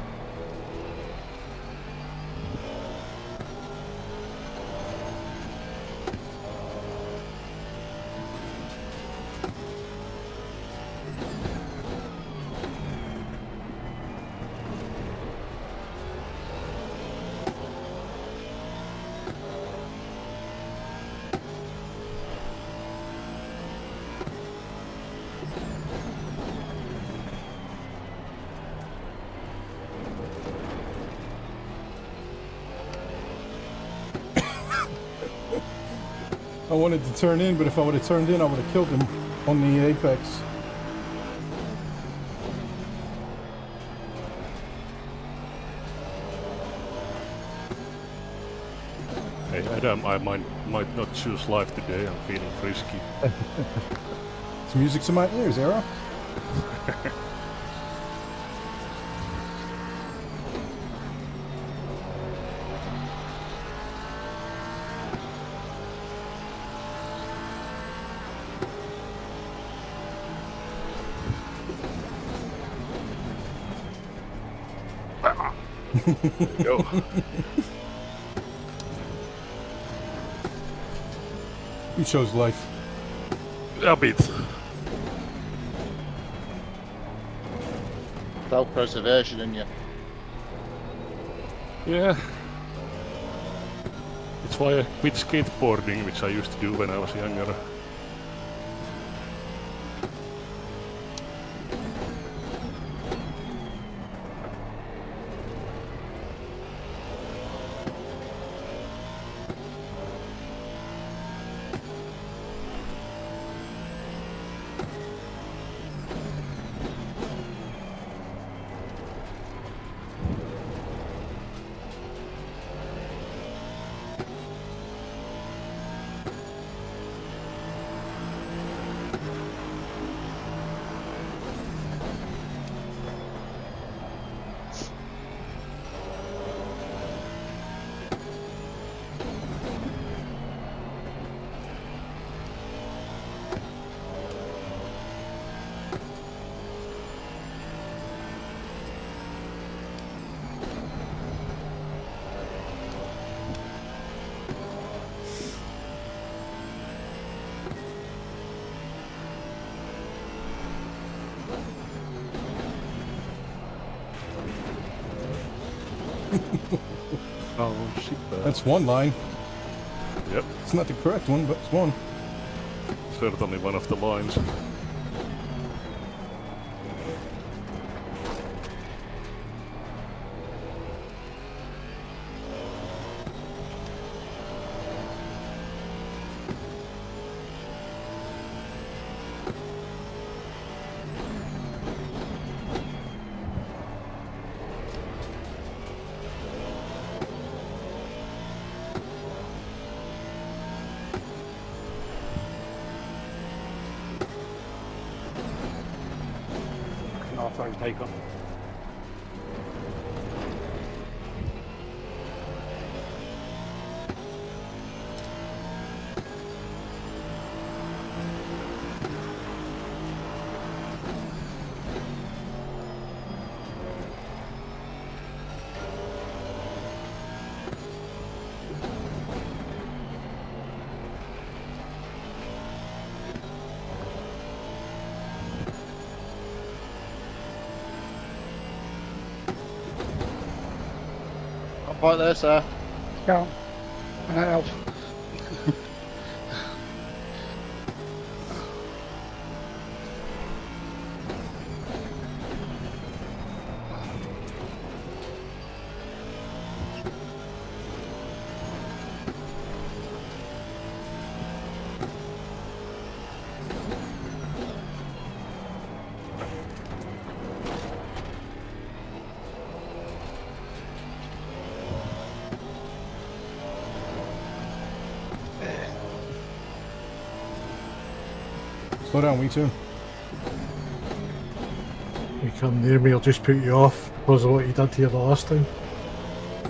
Wanted to turn in, but if I would have turned in, I would have killed him on the apex. Hey Adam, I might might not choose life today. I'm feeling frisky. It's music to my ears, Arrow. Go. You chose life. A bit. Self-preservation in you. Yeah. It's why I quit skateboarding, which I used to do when I was younger. That's one line. Yep. It's not the correct one, but it's one. Certainly one of the lines. Right there, sir. Go. And Help. Slow down, we too. You come near me, I'll just put you off because of what you did to you the last time.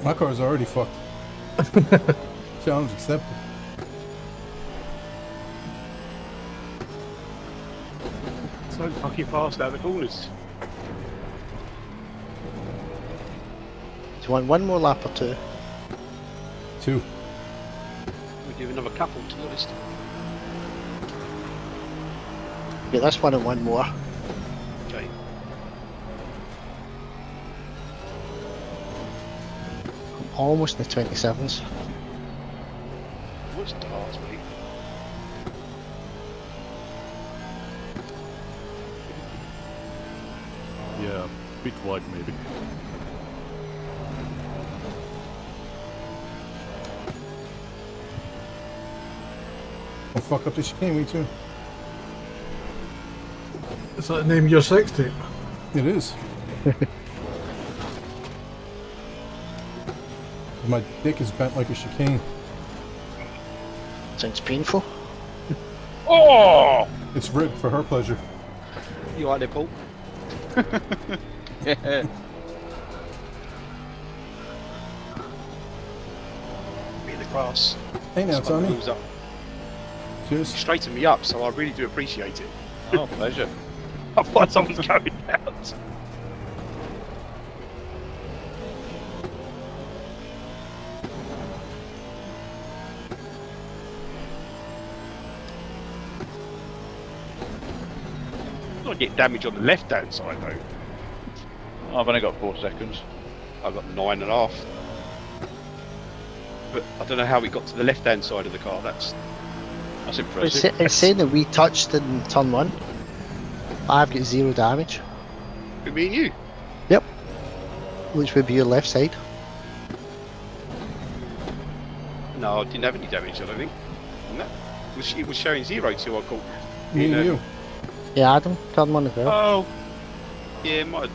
My car's already fucked. Challenge accepted. So fucking fast out of the corners. Do you want one more lap or two? Two. We do another couple to be honest. Get this one and one more. Okay. I'm almost the 27s. What's darts, mate? Yeah, bit wide maybe. Don't fuck up this chicane, we too. Is that the name of your sex tape? It is. My dick is bent like a chicane. Sounds painful. Oh! It's rigged for her pleasure. You like there, Paul? yeah. Be the grass. Hey now, Just like Tony. moves up. Cheers. Straighten me up, so I really do appreciate it. Oh, pleasure. I find someone's going out. I get damage on the left hand side though. I've only got four seconds. I've got nine and a half. But I don't know how we got to the left hand side of the car. That's That's It's, impressive. sa- it's saying that we touched in turn one. I've got zero damage, it me and you. Yep. Which would be your left side. No, I didn't have any damage. I don't think. No, it was, it was showing zero till I caught. Me and know. you. Yeah, Adam, turn one as well. Oh, yeah, it might. have-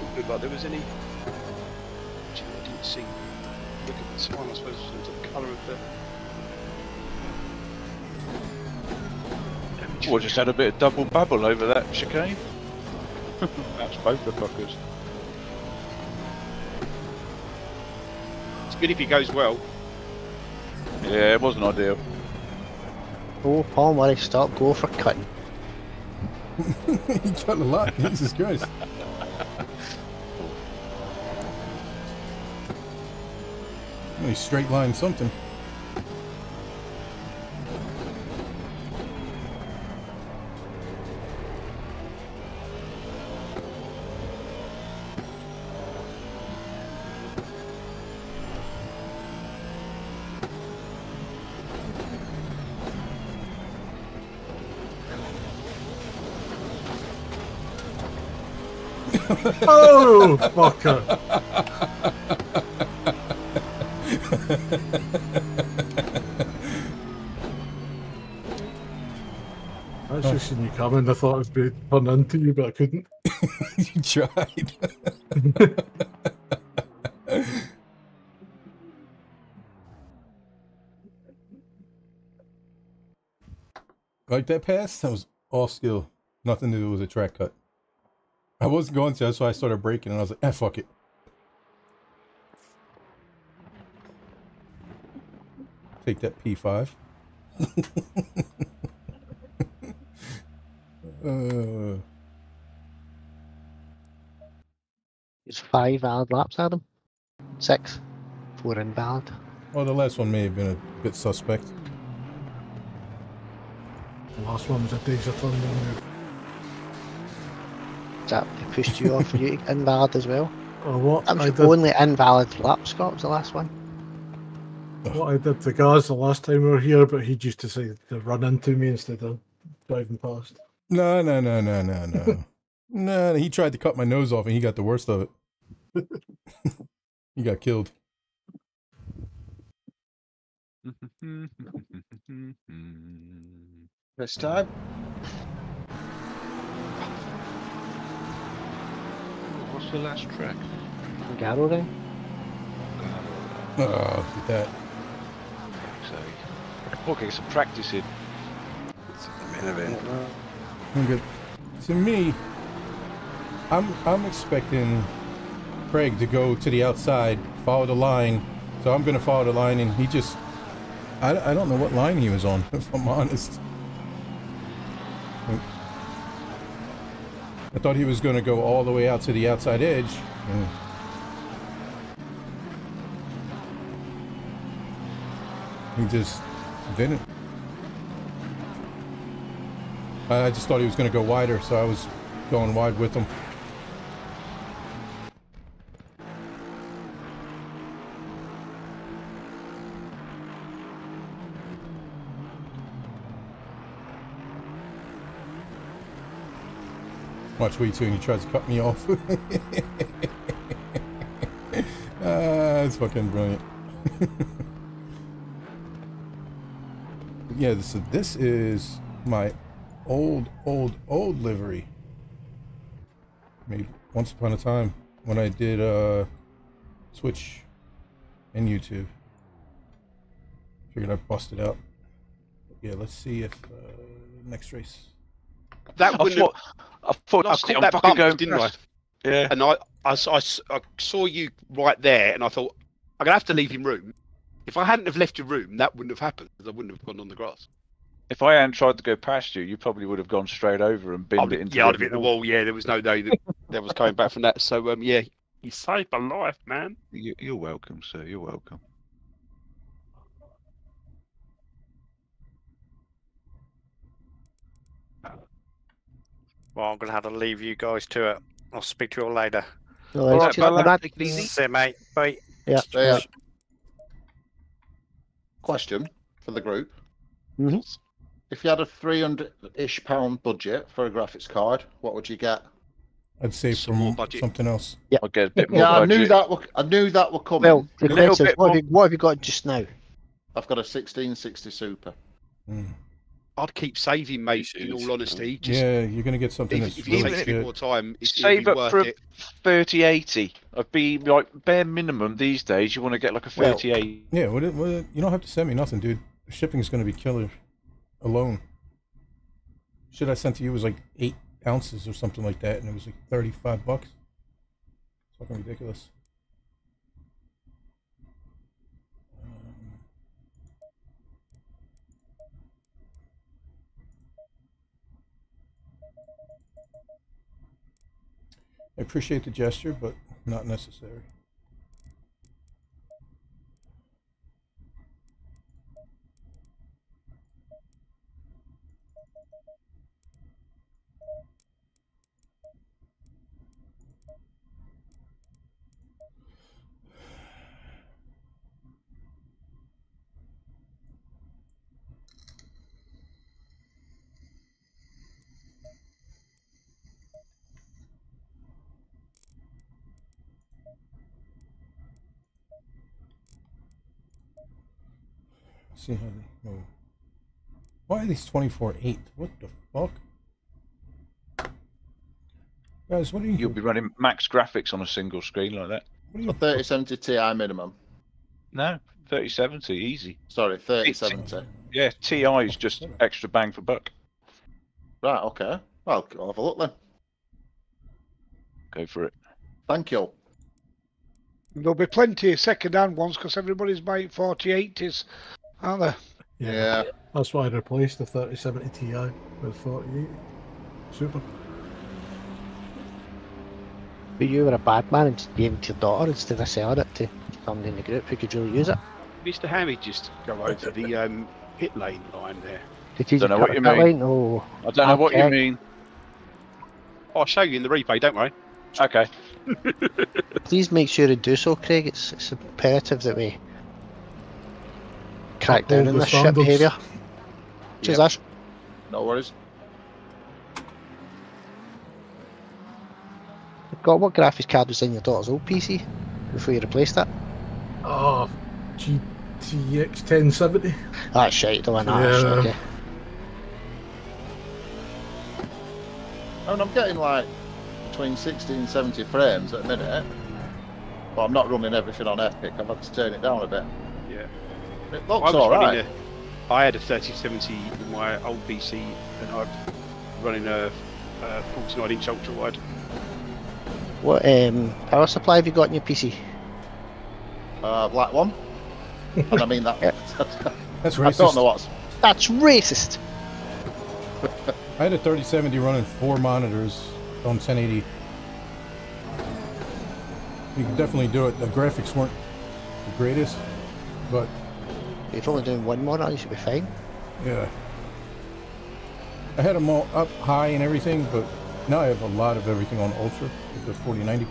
Didn't look like there was any. Actually, I didn't see. Look at the spine. I suppose it's the colour of the. Damage. Oh, I just had a bit of double bubble over that chicane. That's both the fuckers. It's good if it goes well. Yeah, it wasn't ideal. Oh, Paul Murray, stop, go for cutting. he cut a lot. Jesus Christ. He straight line something. Oh, fucker. I just seen you coming. I thought I'd be turn into you, but I couldn't. you tried. like that pass? That was all skill. Nothing to do with a track cut. I wasn't going to, that's why I started braking, and I was like, eh, fuck it. Take that P5. uh, It's five valid laps, Adam. Six. Four invalid. well, the last one may have been a bit suspect. The last one was a Deja Thunder move. That pushed you off you invalid as well. Or what That I was did, only invalid lap, Scott, was the last one. what I did to Gaz the last time we were here, but he just decided to run into me instead of driving past. No, no, no, no, no, no. no, he tried to cut my nose off and he got the worst of it. he got killed. This time? What's the last track? Hungaroring? Oh, uh, look at that. So, okay, some practicing. It's the main event. Look at, to me, I'm I'm expecting Craig to go to the outside, follow the line. So I'm gonna follow the line, and he just, I, I don't know what line he was on, if I'm honest. I thought he was gonna go all the way out to the outside edge. and- He just didn't. I just thought he was going to go wider, so I was going wide with him. Watch wait till he tries to cut me off. ah, it's fucking brilliant. yeah, so this is my old, old, old livery. Made once upon a time when I did uh, Switch and YouTube. Figured I'd bust it out. Yeah, let's see if uh, next race. That wouldn't thought, I thought I lost it caught on that fucking bump, going didn't I? Yeah. And I, I, s- I s- I saw you right there, and I thought I'm gonna have to leave him room. If I hadn't have left your room, that wouldn't have happened. 'cause I wouldn't have gone on the grass. If I hadn't tried to go past you, you probably would have gone straight over and binned I'd, it into yeah, the I'd have hit the wall. Yeah, there was no way that that was coming back from that. So um, yeah, you saved my life, man. You, you're welcome, sir. You're welcome. Well, I'm gonna have to leave you guys to it. I'll speak to you all later. No, All it's right, just Bella, that- take it easy. See you, mate. Bye. Yeah. So, yeah. Question for the group. Mhm. If you had a 300 ish pound budget for a graphics card, what would you get? I'd say Some more from budget. something else. Yeah, I'll get a bit more Yeah, I knew that. Were, I knew that were coming. Well, the A little bit what have, you, what have you got just now? I've got a 1660 Super. Mm. I'd keep saving, mate. In all honesty, just Yeah, you're gonna get something if, that's if it really takes a bit more time, it's Save it'll up worth for a it. 3080. I'd be like bare minimum these days. You want to get like a Well- 38. Yeah, what, it- what, you don't have to send me nothing, dude. Shipping is gonna be killer alone. Shit I sent to you was like eight ounces or something like that, and it was like thirty-five bucks. It's fucking ridiculous. I appreciate the gesture, but not necessary. See how they move. Why are these 24 8? What the fuck? Guys, what are you You'll be running max graphics on a single screen like that. what are A 3070 Ti minimum. No, 3070, easy. Sorry, 3070. Yeah, Ti is just extra bang for buck. Right, okay. Well, I'll have a look then. Go for it. Thank you. There'll be plenty of second-hand ones because everybody's buying 4080s, aren't they? Yeah. That's why I replaced the 3070 Ti with 48 Super. But you were a bad man and gave it to your daughter instead of selling it to somebody in the group who could really use it. Mr. Hammy just go over the um, pit lane line there. Did you Don't know what you mean. line? Oh, I don't know what you mean. I'll show you in the replay, don't worry. Okay. please make sure to do so, Craig. It's, it's imperative that we crack down Uphold on the this shit standards. behaviour. Cheers, Ash. No worries. Got what graphics card was in your daughter's old PC before you replaced it? Oh, ah, GTX 1070. That's shite, the one. Ash, Yeah. okay. And I'm getting like between 60 and 70 frames at a minute. But I'm not running everything on Epic. I've had to turn it down a bit. Yeah. It I looks was alright. running a, I had a 3070 in my old PC, and I'm running a, a 49 inch ultra wide. What um, power supply have you got in your PC? Uh, black one. and I mean that. That's racist. I don't know what's. That's racist. I had a 3070 running four monitors on 1080. You can definitely do it. The graphics weren't the greatest, but If you're only doing one monitor, you should be fine. yeah. I had them all up high and everything, but now I have a lot of everything on ultra with the 4090.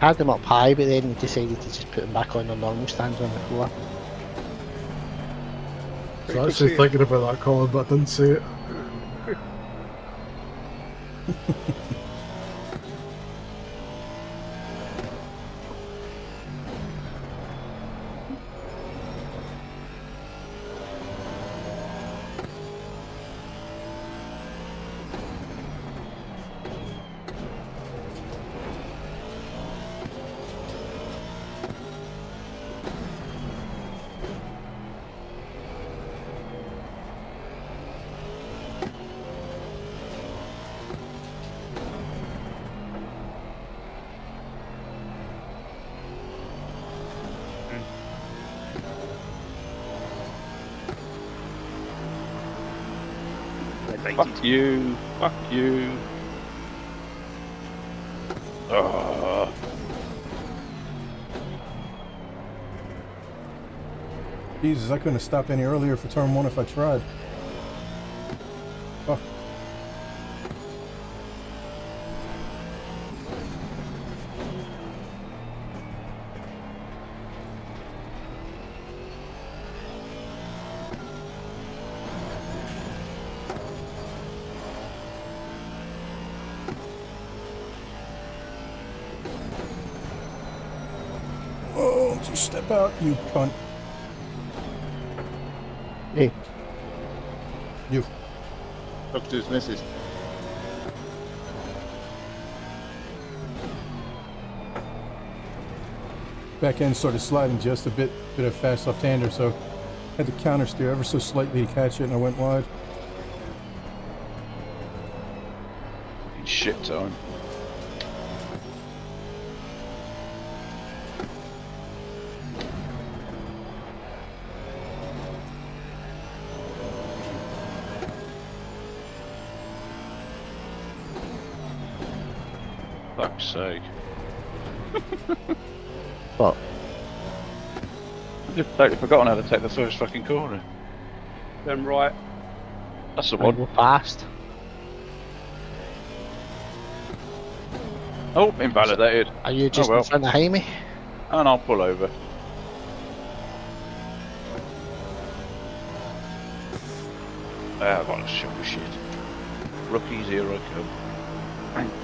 I Had them up high, but then decided to just put them back on their normal stands on the floor. So I was actually thinking about that, Colin, but I didn't say it. you. Fuck you. Oh. Jesus, I couldn't have stopped any earlier for turn one if I tried. Just step out, you cunt. Hey. You. Talk to his missus. Back end started sliding just a bit, bit of fast left-hander, so had to counter steer ever so slightly to catch it, and I went wide. Shit time. Sake. What? I've just totally forgotten how to take the first fucking corner. Then right. That's the I one. go fast. Oh, invalidated. Are you just oh, well. in front of Jaime? And I'll pull over. Ah, what a show of shit. Rookies, here I come.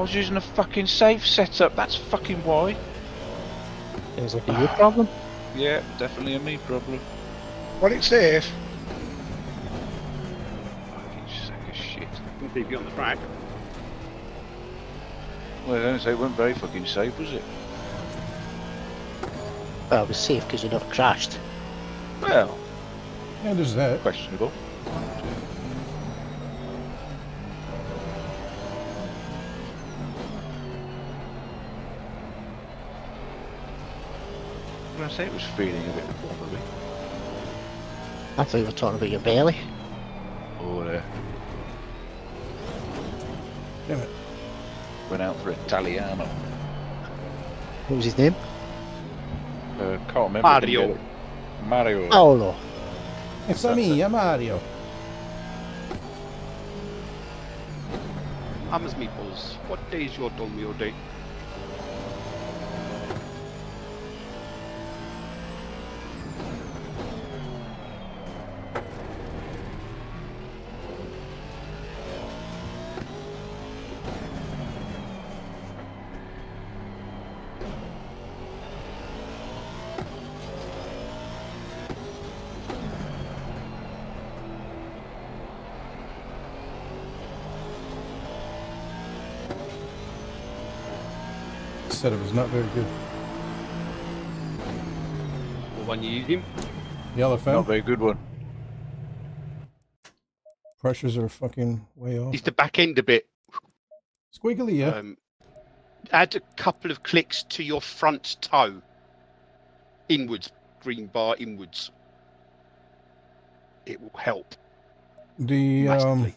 I was using a fucking safe setup, that's fucking why. Is it a you problem? Yeah, definitely a me problem. Well, it's safe. Fucking sack of shit. We'll keep you on the track. Well, I don't say it wasn't very fucking safe, was it? Well, it was safe because you never crashed. Well, Yeah, there's that. questionable. When say it was feeling a bit wobbly. I thought you were talking about your belly. Oh, there. Damn it. Went out for Italiano. What was his name? Uh, can't remember. Mario. Mario. Paolo. It's a me, I'm Mario. Hammers meatballs. What day is your Dolmio day? Said it was not very good. Or one you use him? Yellow Not a fan. very good one. Pressures are fucking way off. Is the back end a bit? Squiggly, yeah. Um, add a couple of clicks to your front toe. Inwards, green bar inwards. It will help. the um,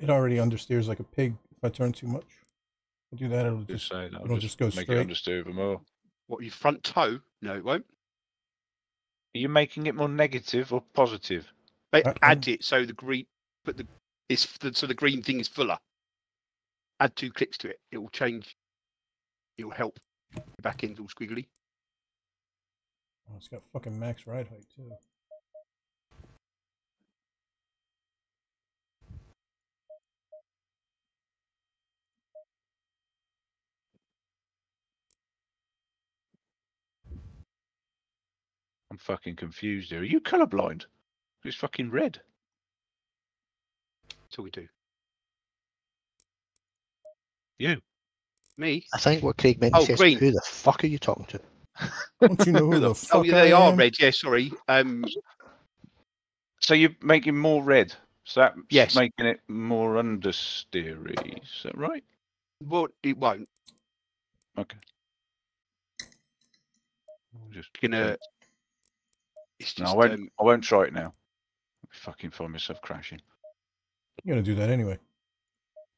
it already understeers like a pig if I turn too much. If I do that, it'll Just just saying, it'll just go make it understeer even more. What your front toe? No, it won't. Are you making it more negative or positive? But Uh, add it so the green, but the it's the, so the green thing is fuller. Add two clicks to it. It will change. It will help. The back end's all squiggly. Oh, it's got fucking max ride height too. I'm fucking confused here. Are you colourblind? It's fucking red. That's all we do. You. Me? I think what Craig meant Oh, is, green. who the fuck are you talking to? Don't you know who the Oh, fuck yeah, I they are am? red. Yeah, sorry. Um, So you're making more red. So that's Yes. making it more understeery. Is that right? Well, it won't. Okay. I'll Just Gonna. It's no. I won't. um, I won't try it now. I fucking find myself crashing. You're gonna do that anyway.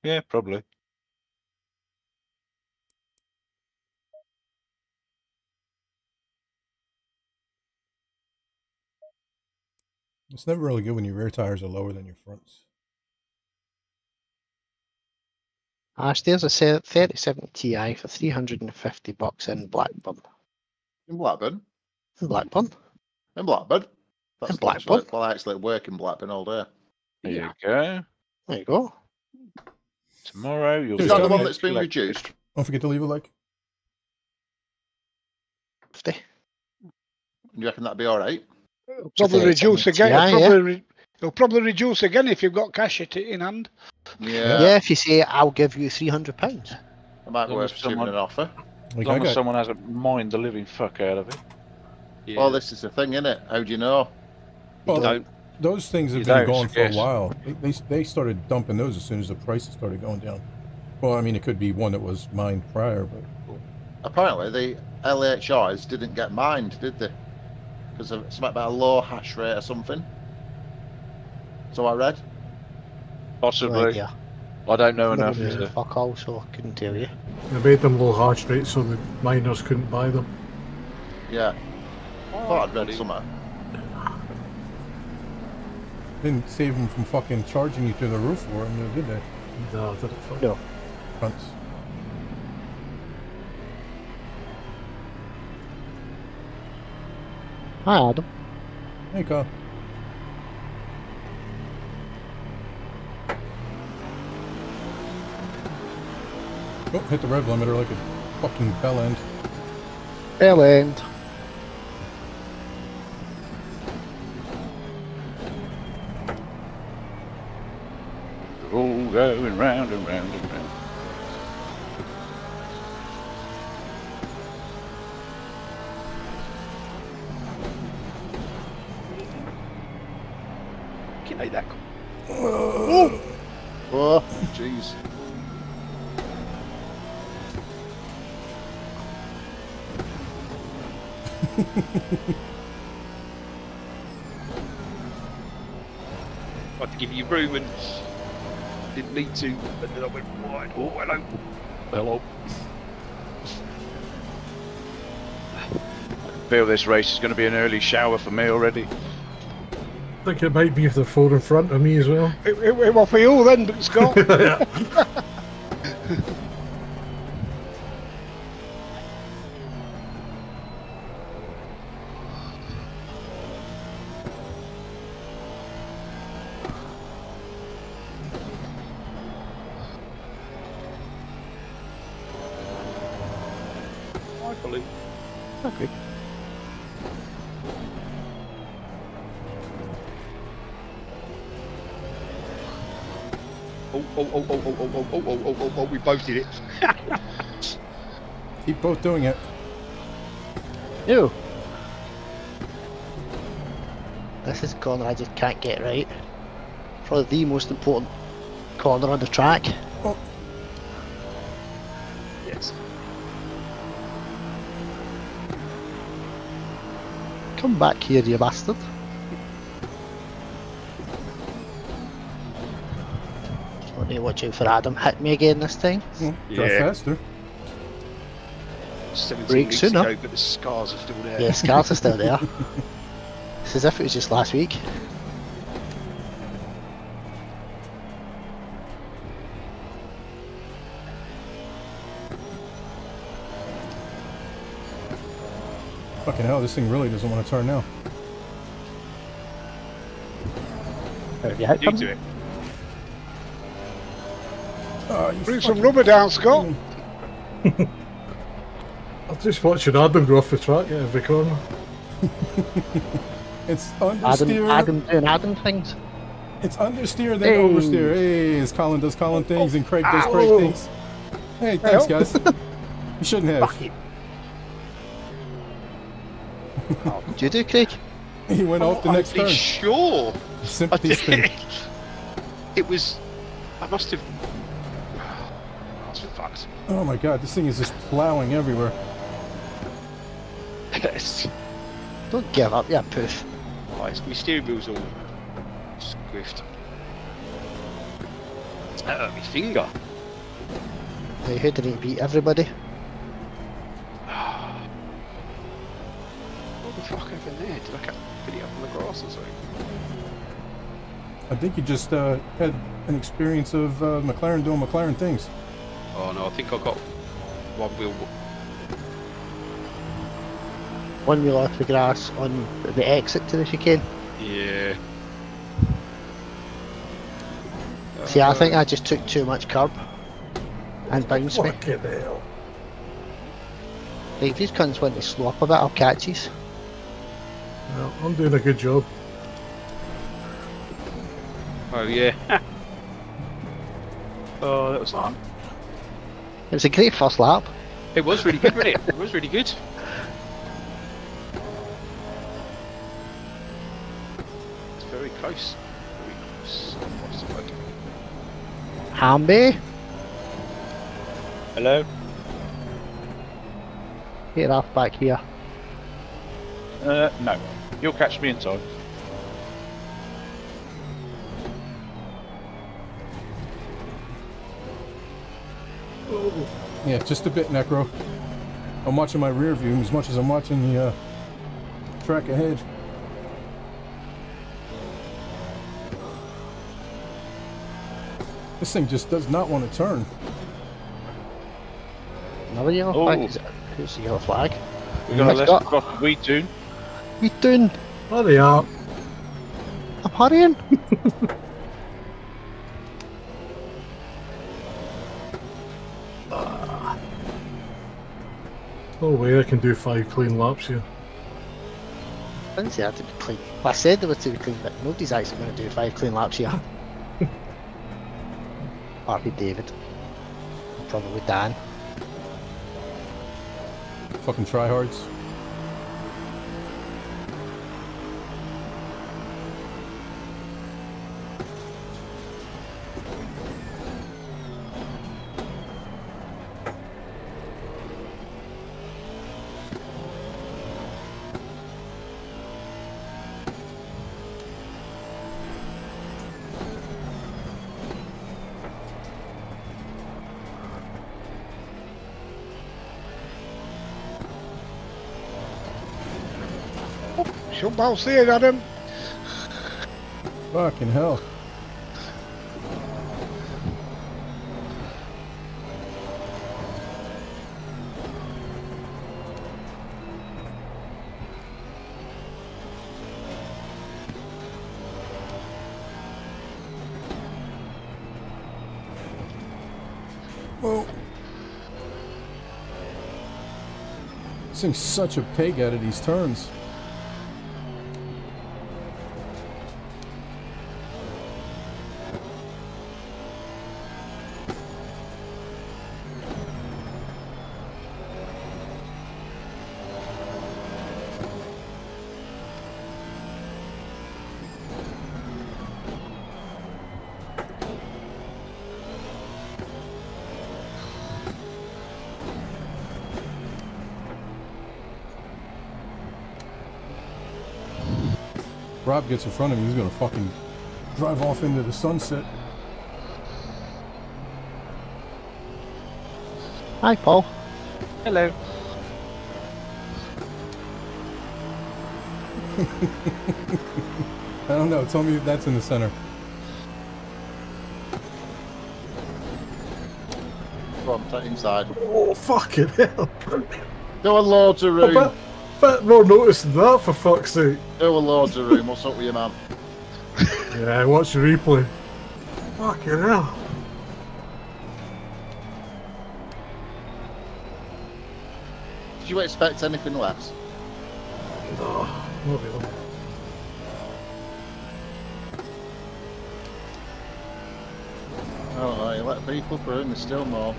Yeah, probably. It's never really good when your rear tires are lower than your fronts. Ash, there's a se- 37 Ti for 350 bucks in Blackburn. In Blackburn? In Blackburn? In Blackburn? That's In Blackburn? Actually, well, I actually work in Blackburn all day. There you go. There you go. Tomorrow you'll. Is be that the one that's been collected. reduced? Don't forget to leave a like. 50. You reckon that'd be all right? It'll probably Yeah, reduce again. TI, it'll, yeah. probably re- it'll probably reduce again if you've got cash at it in hand. Yeah. Yeah, if you say I'll give you 300 pounds. It might As be worth someone- an offer. As long as someone hasn't mined the living fuck out of it. Yeah. Well, this is the thing, isn't it? How do you know? Well, don't. those things have You been don't, going for a while. They, they they started dumping those as soon as the prices started going down. Well, I mean, it could be one that was mined prior, but Apparently, the LHRs didn't get mined, did they? Because of something about a low hash rate or something. So I read. No Possibly. idea. I don't know enough used to. Fuck all, so I couldn't tell you. They made them low hash rate so the miners couldn't buy them. Yeah. I thought I'd read something. didn't save them from fucking charging you to the roof for them, did they? No, did it for No. Cunts. Hi, Adam. Hey, Carl. Oh, hit the rev limiter like a fucking bell end. Bell end. All going round and round and round. Can make that. Oh, jeez. Tried to give you room and need to, and then I went wide. Oh, hello. Hello. Feel this race is going to be an early shower for me already. I think it might be if they're four in front of me as well. It, it, it was for you then, Scott. both did it. Keep both doing it. You. This is a corner I just can't get right. Probably the most important corner on the track. Oh. Yes. Come back here, you bastard. Just want to watch out for Adam. Hit me again this time. Drive Yeah. faster. 17 Brake weeks sooner. ago, but the scars are still there. Yeah, scars are still there. It's as if it was just last week. Fucking hell, this thing really doesn't want to turn now. Have you hit You him? do it. Oh, Bring some rubber down, Scott. I'm just watching Adam go off the track at every corner. It's Adam, understeer. Adam doing Adam things. It's understeer then Hey. oversteer. Hey, as Colin does Colin oh, things and Craig does Craig things. Hey, thanks oh. guys. You shouldn't have. Fuck oh, did you do, Craig? He went off the next Hopefully turn. Sure. I Sympathy spin. did. it was. I must have. I. Oh my god, this thing is just plowing everywhere. Yes. Don't give up, yeah, poof. Oh, it's, my steering wheel's all squiffed. That hurt my finger. Hey, who did he beat everybody? What the fuck happened there? Did I cut put it up on the grass or something? I think you just uh, had an experience of uh, McLaren doing McLaren things. Oh no, I think I got one wheel. One wheel off the grass on the exit to the chicane. Yeah. See, I think I just took too much curb and bounced me. Fucking hell. Like, if these cunts want to slow up a bit, I'll catch these. Well, I'm doing a good job. Oh yeah. oh, that was fun. It was a great first lap. It was really good, wasn't it? It was really good. It's very close. Very close. What's the word? Hamby, Hello? get off back here. Uh, no. You'll catch me in time. Yeah, just a bit, Necro. I'm watching my rear view as much as I'm watching the uh, track ahead. This thing just does not want to turn. Another yellow Oh. flag. Who's the yellow flag? We're gonna Next let up. across we tune. We doing? Hurry up. I'm hurrying. No way I can do five clean laps here. I didn't say I had to be clean. Well, I said they were to be clean, but nobody's actually going to do five clean laps here. Probably David. Probably Dan. Fucking tryhards. Shouldn't bounce there, Adam. Fucking hell. Whoa. This thing's such a peg out of these turns. Gets in front of me, he's gonna fucking drive off into the sunset. Hi, Paul. Hello. I don't know, tell me if that's in the center. Come on, take inside. Oh, fucking hell. Go on, loads of I room. Bet more notice than that, for fuck's sake. On, loads of room. What's up with you, man? Yeah, watch the replay. Fucking hell. Did you expect anything less? No, not really. Oh, let people through and there's still more.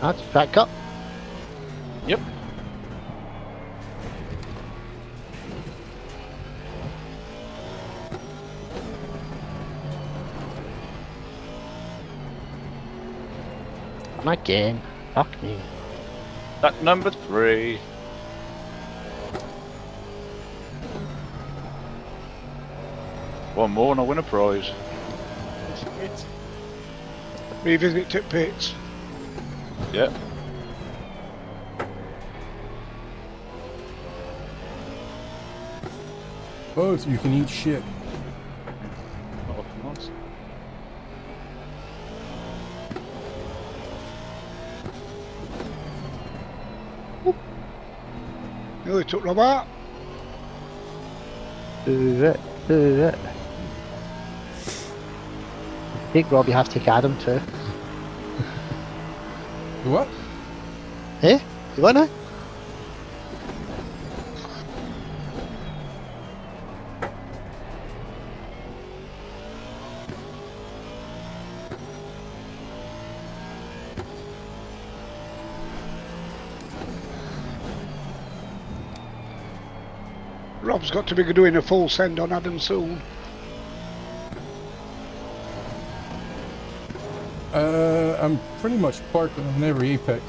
That's Fat Cup. Yep. My game. Fuck me. At number three. One more and I win a prize. Revisit tip pits. Yep. Oh, so you can eat shit. Oh, nice. Nearly took them out. Do it. Do it. Take Rob, you have to take Adam too. What? Eh? You want to? Rob's got to be doing a full send on Adam soon. Uh, I'm pretty much parked on every apex.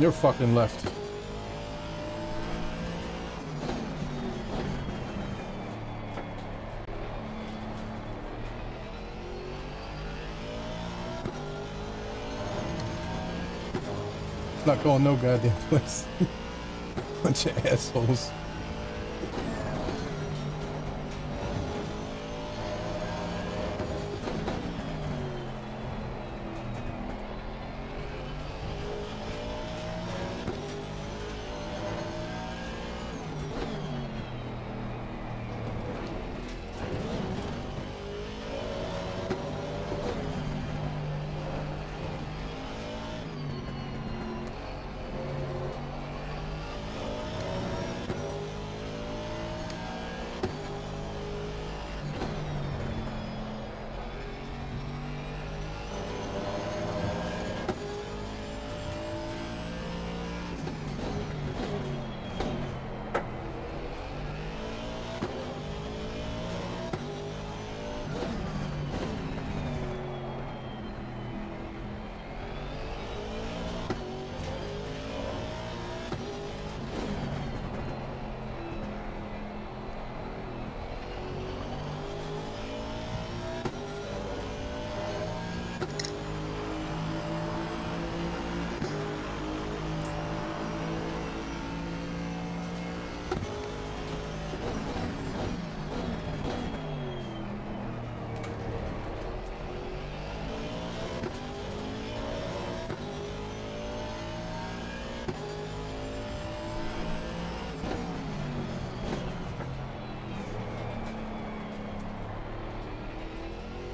You're fucking left. Not going no goddamn place. Bunch of assholes.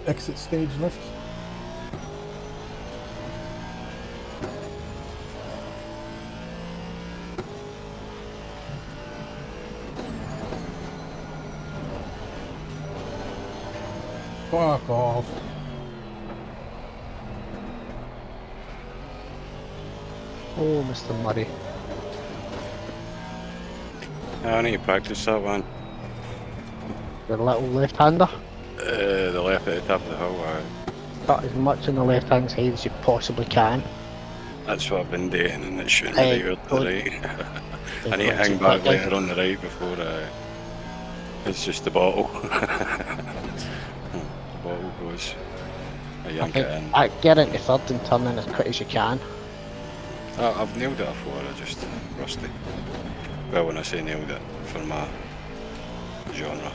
Exit stage left. Fuck off. Oh, Mr. Muddy. I need to practice that one. The little left-hander. Uh, the at the top of the hill. Uh, Cut as much on the left-hand side as you possibly can. that's what I've been doing, and it shouldn't Hey, be good to the right. I need to hang back later on the right before uh, it's just the bottle. the bottle goes. I I yank think it in. I get into third and turn in as quick as you can. I, I've nailed it before, I just rusty. Well, when I say nailed it, for my genre.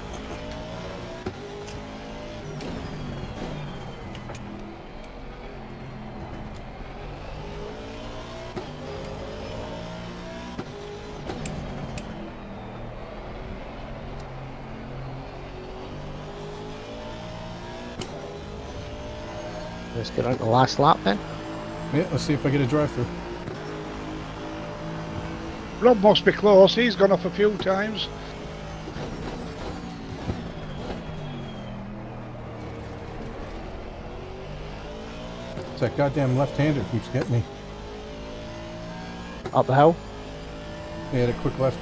Let's get on the last lap then. Yeah, let's see if I get a drive through. Rob must be close. He's gone off a few times. It's that goddamn left-hander keeps getting me. Up the hill. Yeah, a quick left.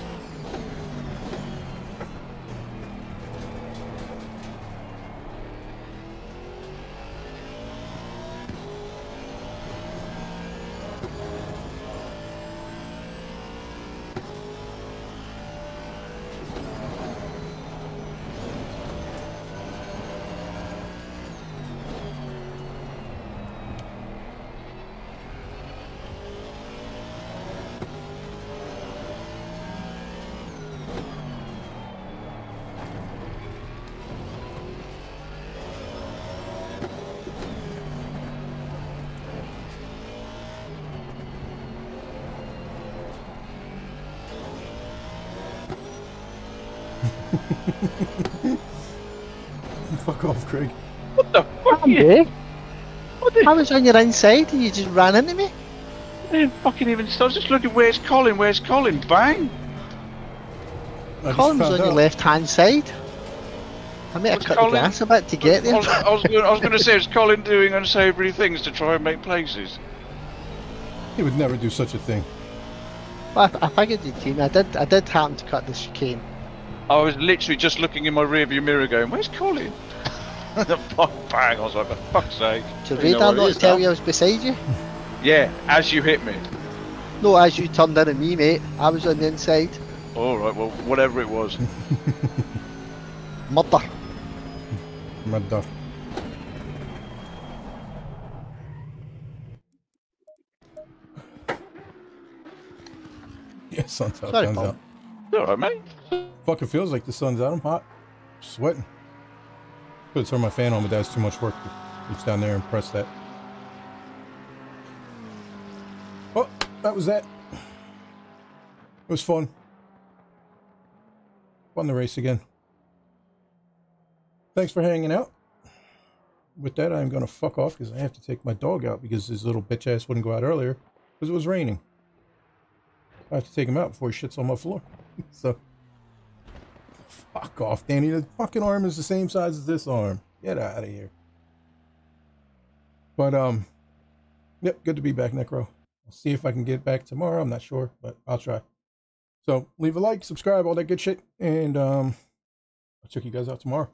Fuck off, Craig. What the fuck? Yeah. I was on your inside and you just ran into me. I didn't fucking even. I was just looking. Where's Colin? Where's Colin? Bang! I Colin's found on your left hand side. I may have What's cut Colin? the grass a bit to get I there. I was, gonna, I was going to say, is Colin doing unsavoury things to try and make places? He would never do such a thing. Well, I, I figured you'd seen. I did. I did happen to cut the chicane. I was literally just looking in my rearview mirror, going, "Where's Colin?" the fuck bang! I was like, "For fuck's sake!" Did You know radar what it not tell now. you I was beside you? Yeah, as you hit me. No, as you turned in on me, mate. I was on the inside. All right, well, whatever it was. Murder. Mud duck. Yeah, sun's out, Sorry, sun's Paul. out. All right, mate. Fucking feels like the sun's out. I'm hot. Sweating. Could turn my fan on, but that's too much work to reach down there and press that. Oh, that was that. It was fun. Fun the race again. Thanks for hanging out. With that, I'm going to fuck off because I have to take my dog out because his little bitch ass wouldn't go out earlier because it was raining. I have to take him out before he shits on my floor. so, fuck off, Danny. The fucking arm is the same size as this arm. Get out of here. But, um, yep, good to be back, Necro. I'll see if I can get back tomorrow. I'm not sure, but I'll try. So, leave a like, subscribe, all that good shit, and, um, I'll check you guys out tomorrow.